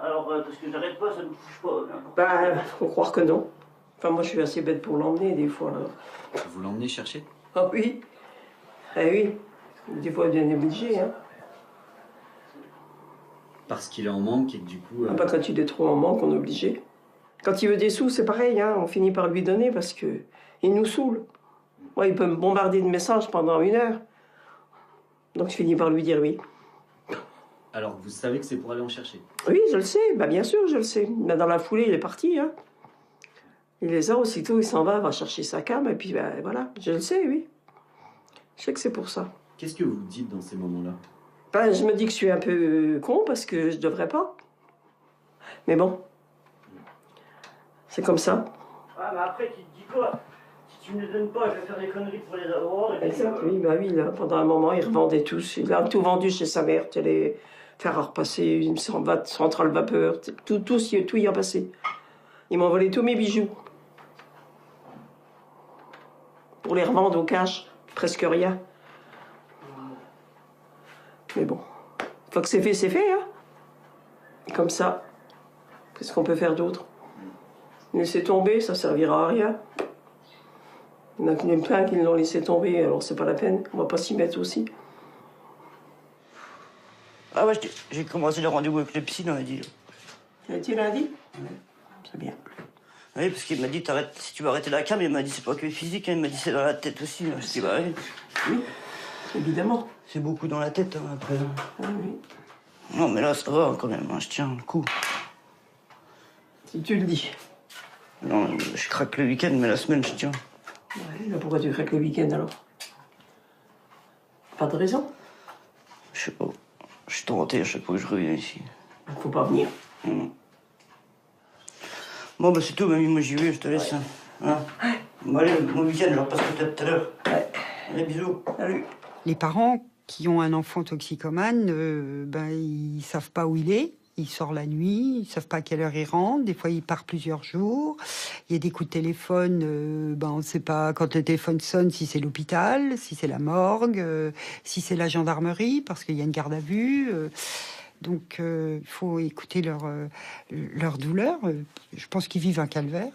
Alors, euh, parce que j'arrête pas, ça ne me touche pas. hein. Bah, faut croire que non. Enfin, moi je suis assez bête pour l'emmener des fois. Là. Vous l'emmenez chercher? Ah oui Ah oui Des fois bien obligé, hein. Parce qu'il est en manque et que du coup. euh, Ah bah, quand il est trop en manque, on est obligé. Quand il veut des sous, c'est pareil, hein. on finit par lui donner parce que il nous saoule. Moi, il peut me bombarder de messages pendant une heure. Donc je finis par lui dire oui. Alors vous savez que c'est pour aller en chercher? Oui, je le sais, bah bien sûr, je le sais. Mais dans la foulée, il est parti. Hein. Il les a aussitôt, il s'en va, va chercher sa cam, et puis bah, voilà, je le sais, oui. Je sais que c'est pour ça. Qu'est-ce que vous dites dans ces moments-là? Ben, je me dis que je suis un peu con parce que je devrais pas. Mais bon, c'est comme ça. Ah, mais après, tu te dis quoi? Si tu me les donnes pas, je vais faire des conneries pour les avoir. Et puis, Exact, euh, oui, bah oui, là, pendant un moment, il revendait tous. Il a tout vendu chez sa mère, télé, faire à repasser, une cent- centrale vapeur, tout, tout, y- tout y a passé. Il m'a volé tous mes bijoux. Pour les revendre au cash, presque rien. Mais bon, une fois que c'est fait, c'est fait, hein. Comme ça, qu'est-ce qu'on peut faire d'autre? Laisser tomber, ça servira à rien. Il y en a qui- plein qui l'ont laissé tomber, alors c'est pas la peine, on va pas s'y mettre aussi. Ah ouais, j'ai- commencé le rendez-vous avec le psy lundi. dit lundi? C'est bien. Oui, parce qu'il m'a dit, si tu veux arrêter la cam, il m'a dit, c'est pas que physique, hein, il m'a dit, c'est dans la tête aussi. Je dis, bah oui. Oui, évidemment. C'est beaucoup dans la tête, hein, après. Ah oui. Non, mais là, ça va quand même, hein, je tiens le coup. Si tu le dis. Non, je craque le week-end, mais la semaine, je tiens. Ouais, là, pourquoi tu craques le week-end alors? Pas de raison? Je sais pas. Je suis tenté à chaque fois que je reviens ici. Faut pas venir. Mm. Bon, bah c'est tout, mamie, moi j'y vais, je te laisse. Hein. Hein? Bon, allez, bon week-end, je leur passe peut-être tout à l'heure. Allez, bisous. Salut. Les parents qui ont un enfant toxicomane, euh, ben, ils savent pas où il est. Il sort la nuit, ils savent pas à quelle heure il rentre. Des fois, il part plusieurs jours. Il y a des coups de téléphone. euh, ben, on ne sait pas quand le téléphone sonne si c'est l'hôpital, si c'est la morgue, euh, si c'est la gendarmerie, parce qu'il y a une garde à vue. euh. donc, il faut écouter leur, leur douleur. Je pense qu'ils vivent un calvaire.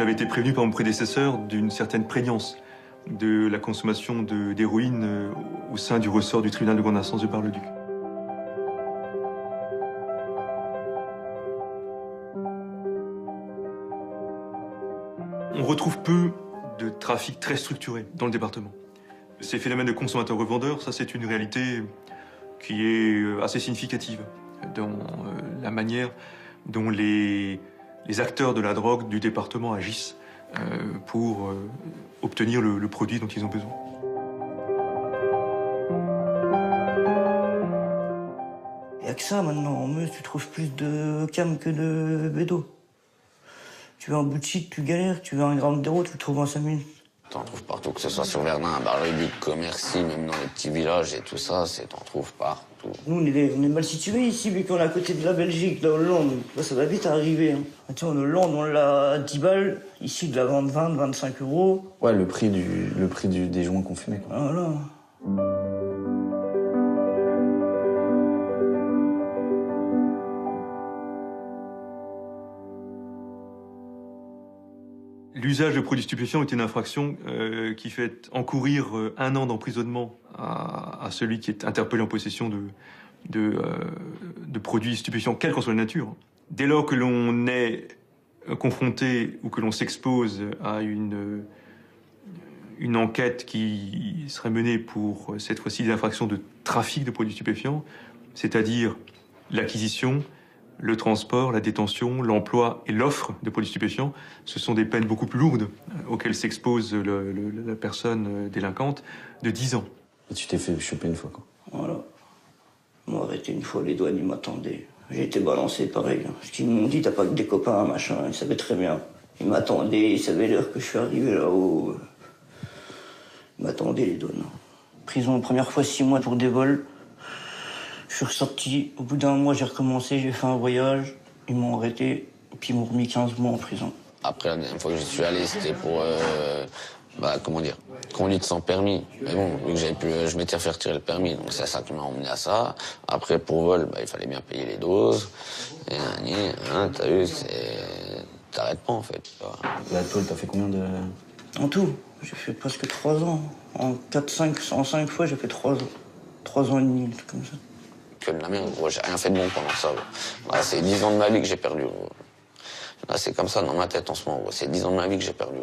J'avais été prévenu par mon prédécesseur d'une certaine prégnance de la consommation d'héroïne euh, au sein du ressort du tribunal de grande instance de Bar-le-Duc. On retrouve peu de trafic très structuré dans le département. Ces phénomènes de consommateurs-revendeurs, ça c'est une réalité qui est euh, assez significative dans euh, la manière dont les, les acteurs de la drogue du département agissent euh, pour euh, obtenir le, produit dont ils ont besoin. Y a que ça maintenant, en Meuse, tu trouves plus de cam que de bédo. Tu veux un bout de shit, tu galères, tu veux un gramme d'héros, tu le trouves en 5 minutes. T'en trouves partout, que ce soit sur Verdun, à Bar-le-Duc, Commercy, même dans les petits villages et tout ça, c'est t'en trouves partout. Nous, on est, on est mal situés ici, vu qu'on est à côté de la Belgique, la Hollande. Là, ça va vite arriver. Hein. Ah, Tu vois, en Hollande, on l'a à 10 balles. Ici, de la vente 20, 25 euros. Ouais, le prix, du, le prix du, des joints qu'on fumait. Quoi. Voilà. L'usage de produits stupéfiants est une infraction euh, qui fait encourir euh, un an d'emprisonnement à, celui qui est interpellé en possession de, euh, de produits stupéfiants, quelle qu'en soit la nature. Dès lors que l'on est confronté ou que l'on s'expose à une, une enquête qui serait menée pour cette fois-ci des infractions de trafic de produits stupéfiants, c'est-à-dire l'acquisition, le transport, la détention, l'emploi et l'offre de produits stupéfiants, ce sont des peines beaucoup plus lourdes euh, auxquelles s'expose le- le- la personne euh, délinquante de 10 ans. Et tu t'es fait choper une fois, quoi. Voilà. Ils m'ont arrêté une fois, les douanes, ils m'attendaient. J'ai été balancé pareil. hein. Parce qu'ils m'ont dit, t'as pas que des copains, machin. Ils savaient très bien. Ils m'attendaient, ils savaient l'heure que je suis arrivé là-haut. Ils m'attendaient, les douanes. Prison, la première fois, six mois pour des vols. Je suis ressorti. Au bout d'un mois, j'ai recommencé, j'ai fait un voyage. Ils m'ont arrêté. Et puis ils m'ont remis 15 mois en prison. Après, la dernière fois que je suis allé, c'était pour, euh, bah, comment dire, conduite sans permis. Mais bon, vu que j'avais pu, je m'étais fait retirer le permis, donc c'est ça qui m'a emmené à ça. Après, pour vol, bah, il fallait bien payer les doses. Et hein, t'as vu, c'est, t'arrêtes pas en fait. Là, toi, t'as fait combien de. En tout, j'ai fait presque 3 ans. En 4, 5, en 5 fois, j'ai fait 3 ans. 3 ans et demi, truc comme ça. Que de la merde, gros, j'ai rien fait de bon pendant ça. Là, c'est 10 ans de ma vie que j'ai perdu. Là, c'est comme ça dans ma tête en ce moment. C'est 10 ans de ma vie que j'ai perdu.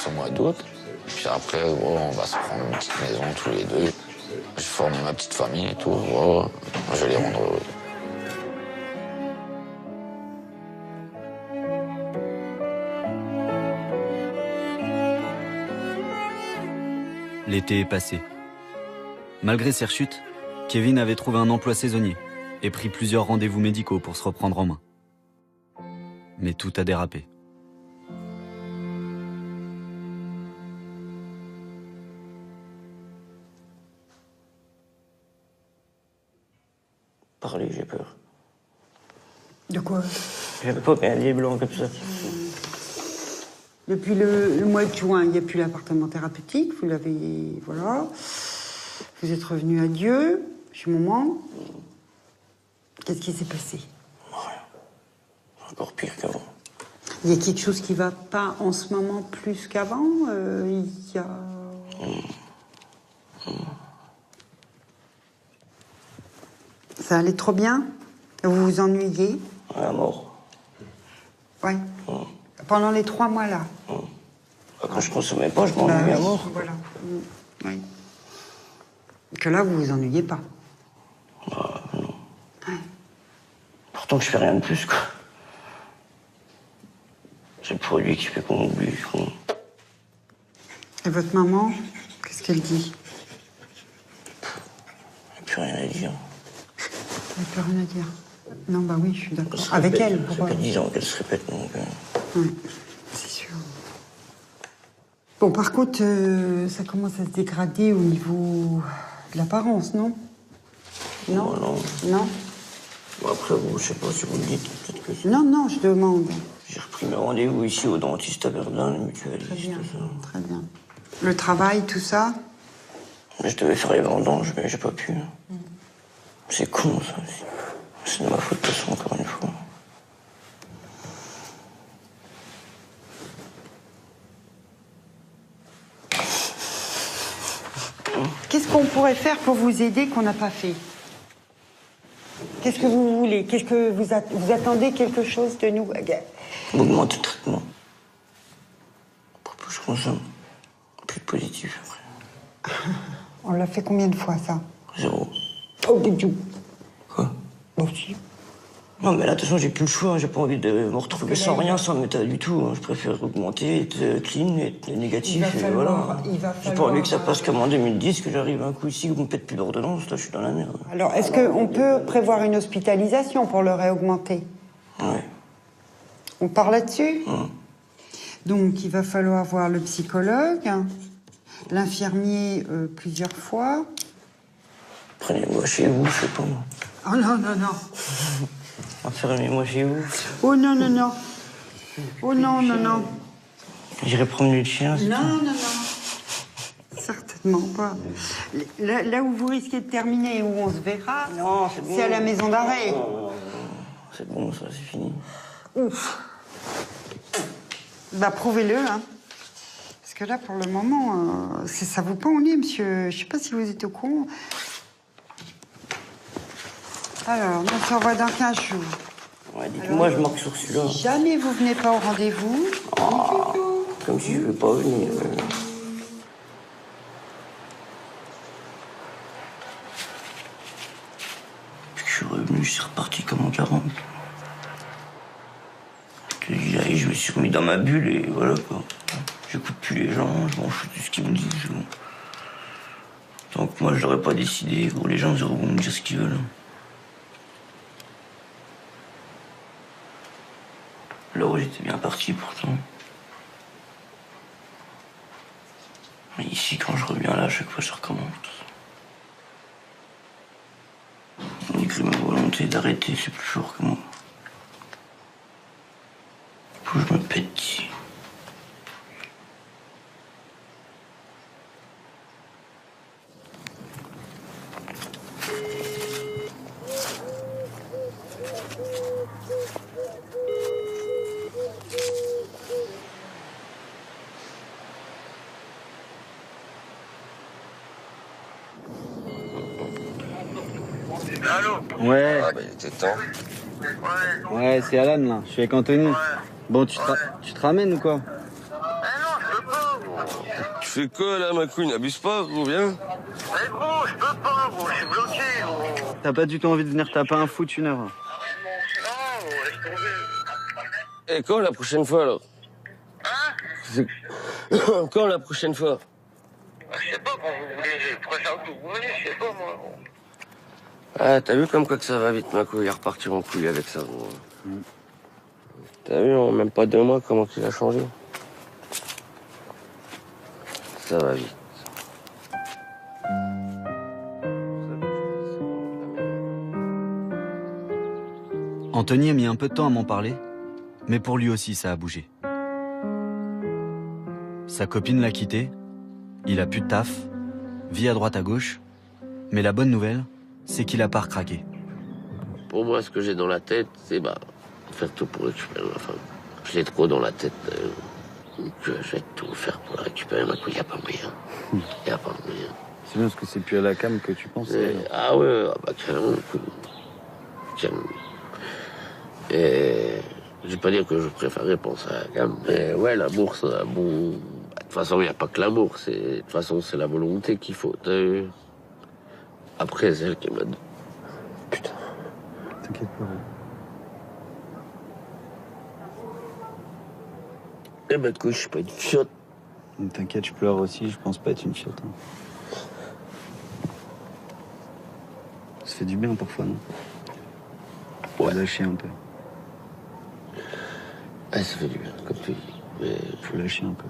Vacances au mois d'août. Puis après, gros, on va se prendre une petite maison tous les deux. Je forme ma petite famille et tout. gros. Je vais les rendre heureux. L'été est passé. Malgré ses rechutes, Kevin avait trouvé un emploi saisonnier et pris plusieurs rendez-vous médicaux pour se reprendre en main. Mais tout a dérapé. Parler, j'ai peur. De quoi? J'avais pas bien les blancs comme ça. Depuis le, le mois de juin, il n'y a plus l'appartement thérapeutique. Vous l'avez. Voilà. Vous êtes revenu à Dieu, chez maman. Qu'est-ce qui s'est passé? Encore pire qu'avant. Il y a quelque chose qui va pas en ce moment plus qu'avant Euh, Il y a. Ça allait trop bien? Vous vous ennuyez? À mort. Ouais. Pendant les trois mois là? Quand je consommais pas, je Bah m'ennuyais à oui, mort. Voilà. Mm, oui. Que là, vous vous ennuyez pas? Pourtant, je fais rien de plus, quoi. C'est le produit qui fait qu'on oublie. Et votre maman, qu'est-ce qu'elle dit? J'ai plus rien à dire. Elle n'a plus rien à dire. Non, bah oui, je suis d'accord. Avec répète. elle, Ça pourquoi fait 10 ans qu'elle se répète, donc. Oui, c'est sûr. Bon, par contre, euh, ça commence à se dégrader au niveau de l'apparence, non? Non Non, Non Bon, après, vous, je sais pas si vous le dites, peut-être que Non, non, je demande. j'ai repris mes rendez-vous ici au dentiste à Verdun, le mutualiste, Très bien, ça. très bien. Le travail, tout ça? Je devais faire les vendanges, mais j'ai pas pu. C'est con, ça. C'est- C'est de ma faute, de toute façon, encore une fois. Qu'est-ce qu'on pourrait faire pour vous aider qu'on n'a pas fait? Qu'est-ce que vous voulez? Qu'est-ce que vous, at- vous attendez quelque chose de nous? Augmenter le traitement. Pour plus je consomme, plus de positif après. On l'a fait combien de fois, ça? Zéro. Oh, Bidou. Quoi? Moi aussi. Non, mais là, de toute façon, j'ai plus le choix. J'ai pas envie de me retrouver sans rien, sans méta du tout. Je préfère augmenter, être euh, clean, être négatif. Et falloir- voilà. J'ai pas envie que ça passe comme en 2010, que j'arrive un coup ici, que vous me pète plus d'ordonnance. Là, je suis dans la merde. Alors, est-ce qu'on peut prévoir une hospitalisation pour le réaugmenter? Ouais. On part là-dessus? Donc, il va falloir voir le psychologue, l'infirmier euh, plusieurs fois. Prenez-moi chez vous, je sais pas moi. Oh non, non, non. Enfermez-moi chez vous. Oh non, non, non. Oh non, non, non. J'irai promener le chien. Non, tout. non, non. Certainement pas. Là, là où vous risquez de terminer, où on se verra, Non, c'est bon. à la maison d'arrêt. c'est bon, ça, c'est fini. Ouf. Bah, prouvez-le, hein. Parce que là, pour le moment, euh, ça vous pend au nez, monsieur. Je sais pas si vous êtes au courant. Alors, on se revoit dans 15 jours. Ouais, dites-moi, je marque sur celui-là. Si jamais vous venez pas au rendez-vous, Comme si je veux pas venir. euh. Puis je suis revenu, je suis reparti comme en 40. Je je me suis remis dans ma bulle et voilà quoi. J'écoute plus les gens, je m'en fous de ce qu'ils me disent. gros. Tant que moi je l'aurais pas décidé, les gens ils auront me dire ce qu'ils veulent. Là où j'étais bien parti pourtant. Ici, quand je reviens là, à chaque fois, je recommence. Que ma volonté d'arrêter, c'est plus fort que moi. Faut que je me pète. Ouais. Ouais, c'est Alan là. Je suis avec Anthony. Bon, tu te, ra- tu te ramènes ou quoi? Tu fais quoi là, ma couille? N'abuse pas, gros, viens. T'as pas du tout envie de venir taper un foot une heure? Et quand la prochaine fois alors? Hein? Quand la prochaine fois? Ah, t'as vu comme quoi que ça va vite, ma couille, il est reparti en couille avec ça. gros. T'as vu, en même pas deux mois, comment il a changé? Ça va vite. Anthony a mis un peu de temps à m'en parler, mais pour lui aussi ça a bougé. Sa copine l'a quitté, il a plus de taf, vit à droite à gauche, mais la bonne nouvelle, c'est qu'il a pas recraqué. Pour moi, ce que j'ai dans la tête, c'est bah, faire tout pour récupérer ma femme. Je l'ai trop dans la tête. euh, que je vais tout faire pour la récupérer. Ma couille, y a pas moyen. Y a pas moyen. C'est bien parce que c'est plus à la cam que tu penses. Et- ah ouais, ah bah carrément. Et je vais pas dire que je préférerais penser à la gamme, mais ouais, l'amour, c'est l'amour. De toute façon, il n'y a pas que l'amour, c'est de toute façon, c'est la volonté qu'il faut. Après, c'est elle qui m'a. T'inquiète pas. Eh ben, couille, je suis pas une fiotte. T'inquiète, je pleure aussi, je pense pas être une fiotte. hein. Ça fait du bien parfois, non? Ouais. Lâcher un peu. Ouais, ça fait du bien, comme tu dis. Mais faut lâcher un peu.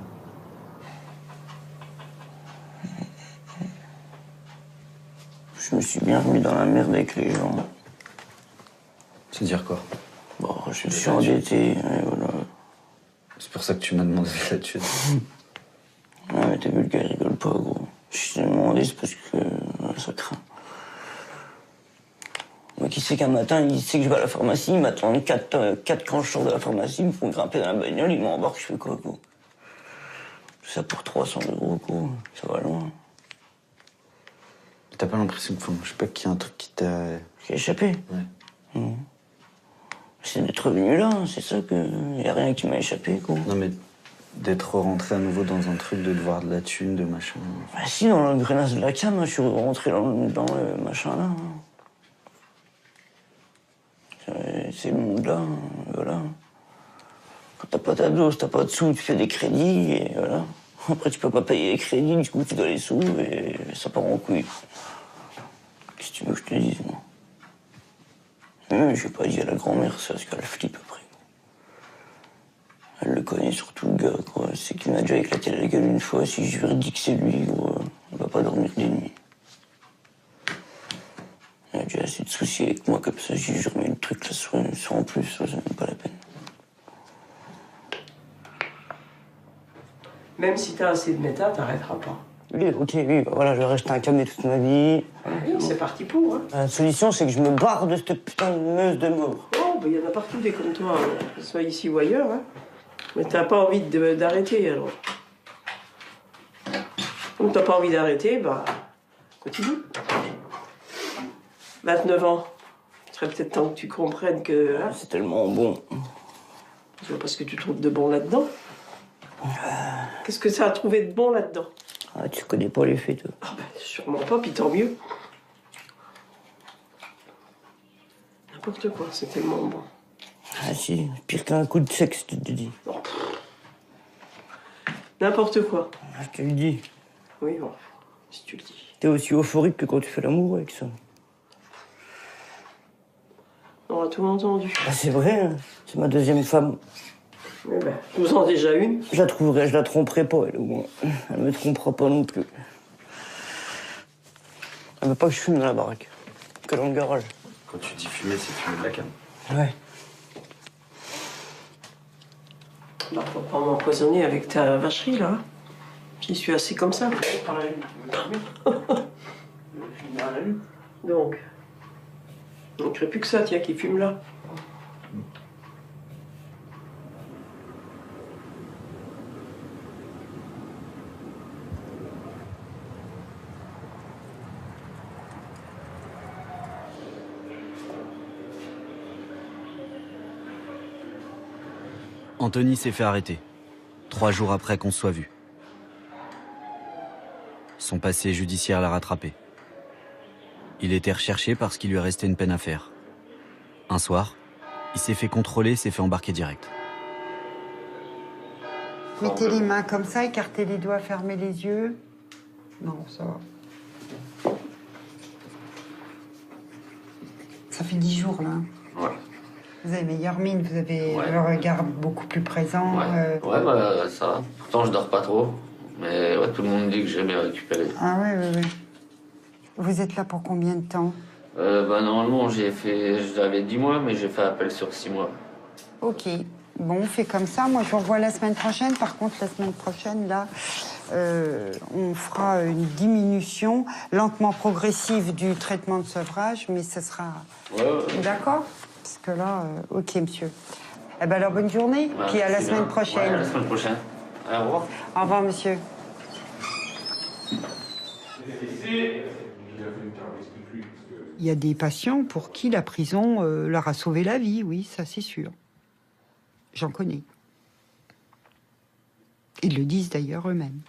Je me suis bien remis dans la merde avec les gens. C'est-à-dire quoi? Bon, je me suis endetté, et voilà. C'est pour ça que tu m'as demandé de la tuer. Ouais, mais t'as vu, le gars, rigole pas, gros. Je t'ai demandé, c'est parce que ouais, ça craint. Moi, qui sait qu'un matin, il sait que je vais à la pharmacie, il m'attend quatre, euh, quatre quand je sors de la pharmacie, ils me font grimper dans la bagnole, ils m'embarquent, je fais quoi, gros? Tout ça pour 300 euros, gros. Ça va loin. T'as pas l'impression que, je sais pas, qu'il y a un truc qui t'a... J'ai échappé Ouais. Mhm. C'est d'être revenu là, c'est ça que. Y a rien qui m'a échappé, gros. Non mais d'être rentré à nouveau dans un truc, de devoir de la thune, de machin. Bah si, dans le grenasse de la cam, je suis rentré dans, le- dans le machin là. C'est- C'est le monde là, voilà. Quand t'as pas ta dose, t'as pas de sous, tu fais des crédits et voilà. Après tu peux pas payer les crédits, du coup tu dois les sous et ça part en couille. Qu'est-ce que tu veux que je te dise, moi? Hum, Je vais pas dire à la grand-mère ça parce qu'elle flippe après. Elle le connaît surtout le gars, quoi. C'est qu'il m'a déjà éclaté la gueule une fois. Si je lui dis que c'est lui, gros, on va pas dormir des nuits. Il a déjà assez de soucis avec moi, comme ça, je remets le truc là sur, sur en plus, ça, c'est même pas la peine. Même si t'as assez de méta, t'arrêteras pas. Oui, ok, oui, bah voilà, je vais rester un camé toute ma vie. Oui, c'est parti pour, hein. La solution, c'est que je me barre de cette putain de meuse de mort. Oh, bah, il y en a partout des comme toi, hein, que ce soit ici ou ailleurs. Hein. Mais t'as pas envie d'arrêter alors. Comme t'as pas envie d'arrêter, bah continue. 29 ans. Il serait peut-être temps que tu comprennes que hein, C'est tellement bon. c'est pas parce que tu trouves de bon là-dedans. Qu'est-ce que ça a trouvé de bon là-dedans Ah, tu connais pas les faits, toi. Ah, bah, Sûrement pas, puis tant mieux. N'importe quoi, c'est tellement bon. Ah si, pire qu'un coup de sexe, tu te dis. N'importe quoi. Ah, Je te le dis. Oui, bon, si tu le dis. T'es aussi euphorique que quand tu fais l'amour avec ça. On a tout entendu. Ah, c'est vrai, hein. c'est ma deuxième femme. Eh ben, je vous en déjà une. Je la trouverai, je la tromperai pas, elle, au moins. Elle me trompera pas non plus. Elle veut pas que je fume dans la baraque. Que dans le garage. Quand tu dis fumer, c'est fumer de la canne. Ouais. Bah, faut pas m'empoisonner avec ta vacherie, là. J'y suis assez comme ça. Donc. Il ne manquerait plus que ça, tiens, qui fume là. Anthony s'est fait arrêter, trois jours après qu'on se soit vu. Son passé judiciaire l'a rattrapé. Il était recherché parce qu'il lui restait une peine à faire. Un soir, il s'est fait contrôler et s'est fait embarquer direct. Mettez les mains comme ça, écartez les doigts, fermez les yeux. Non, ça va. Ça fait dix jours, là. Ouais. Vous avez meilleure mine, vous avez Ouais. le regard beaucoup plus présent. Ouais, euh, ouais bah, ça va. Pourtant, je dors pas trop. Mais ouais, tout le monde dit que j'ai bien récupéré. Ah ouais, ouais, ouais. Vous êtes là pour combien de temps? Euh, bah, normalement, j'ai fait. J'avais 10 mois, mais j'ai fait appel sur 6 mois. Ok. Bon, on fait comme ça. Moi, je vous revois la semaine prochaine. Par contre, la semaine prochaine, là, euh, on fera une diminution lentement progressive du traitement de sevrage, mais ce sera... Ouais, ouais. D'accord? Parce que là, euh, ok, monsieur. Eh ben alors, bonne journée. Bah, Puis à la semaine bien. prochaine. Ouais, à la semaine prochaine. Allez, au revoir. Au revoir, monsieur. Il y a des patients pour qui la prison euh, leur a sauvé la vie, oui, ça c'est sûr. J'en connais. Ils le disent d'ailleurs eux-mêmes.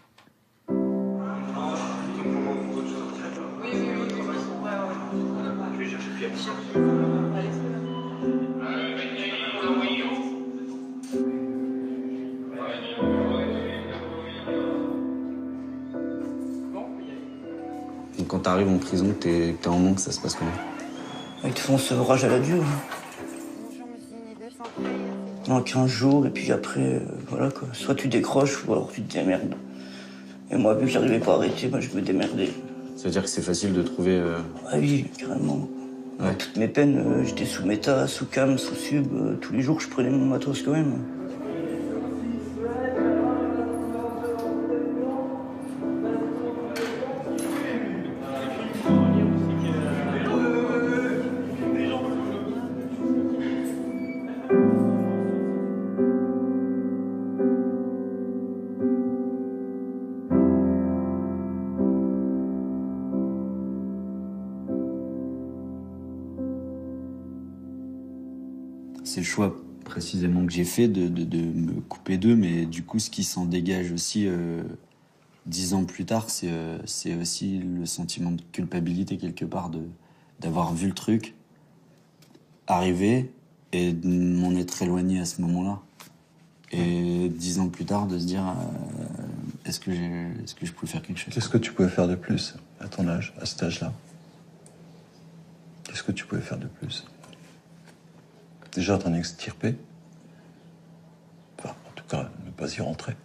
Donc quand t'arrives en prison, que t'es t'es en manque, ça se passe comment? Ils te font sevrage à la dure. En 15 jours, et puis après, euh, voilà quoi. Soit tu décroches, ou alors tu te démerdes. Et moi, vu que j'arrivais pas à arrêter, moi, je me démerdais. Ça veut dire que c'est facile de trouver. euh, Ah oui, carrément. Ouais. Toutes mes peines, euh, j'étais sous méta, sous cam, sous sub. tous les jours, je prenais mon matos quand même. J'ai fait de, de- me couper d'eux, mais du coup, ce qui s'en dégage aussi euh, dix ans plus tard, c'est euh, aussi le sentiment de culpabilité quelque part d'avoir vu le truc arriver et de m'en être éloigné à ce moment-là. Et dix ans plus tard, de se dire euh, est-ce que, est-ce que je pouvais faire quelque chose? Qu'est-ce que tu pouvais faire de plus à ton âge, à cet âge-là? Qu'est-ce que tu pouvais faire de plus? Déjà t'en extirper. Enfin, en tout cas, ne pas y rentrer.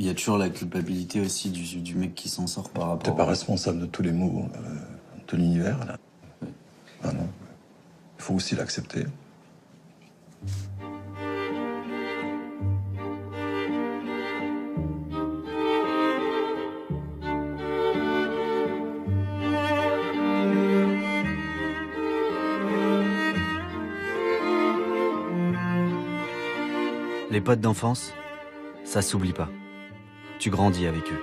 Il y a toujours la culpabilité aussi du, du mec qui s'en sort par rapport T'es pas responsable de tous les maux euh, de l'univers, là. Ah non. Il faut aussi l'accepter. Les potes d'enfance, ça s'oublie pas. Tu grandis avec eux.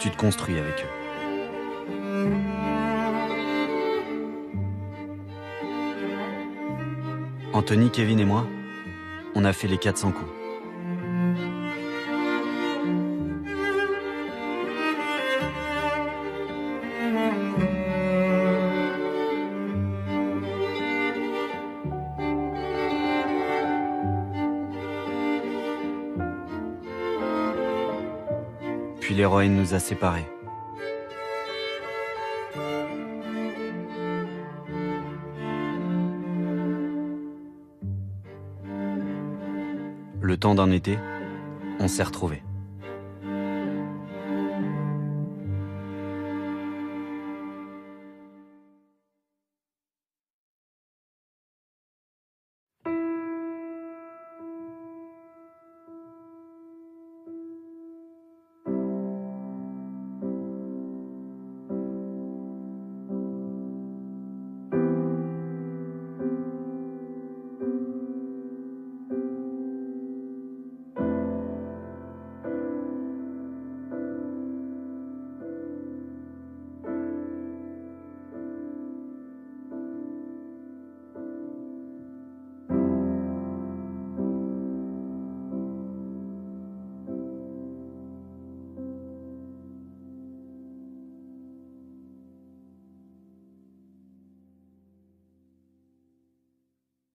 Tu te construis avec eux. Anthony, Kevin et moi, on a fait les 400 coups. Nous a séparés. Le temps d'un été, on s'est retrouvés.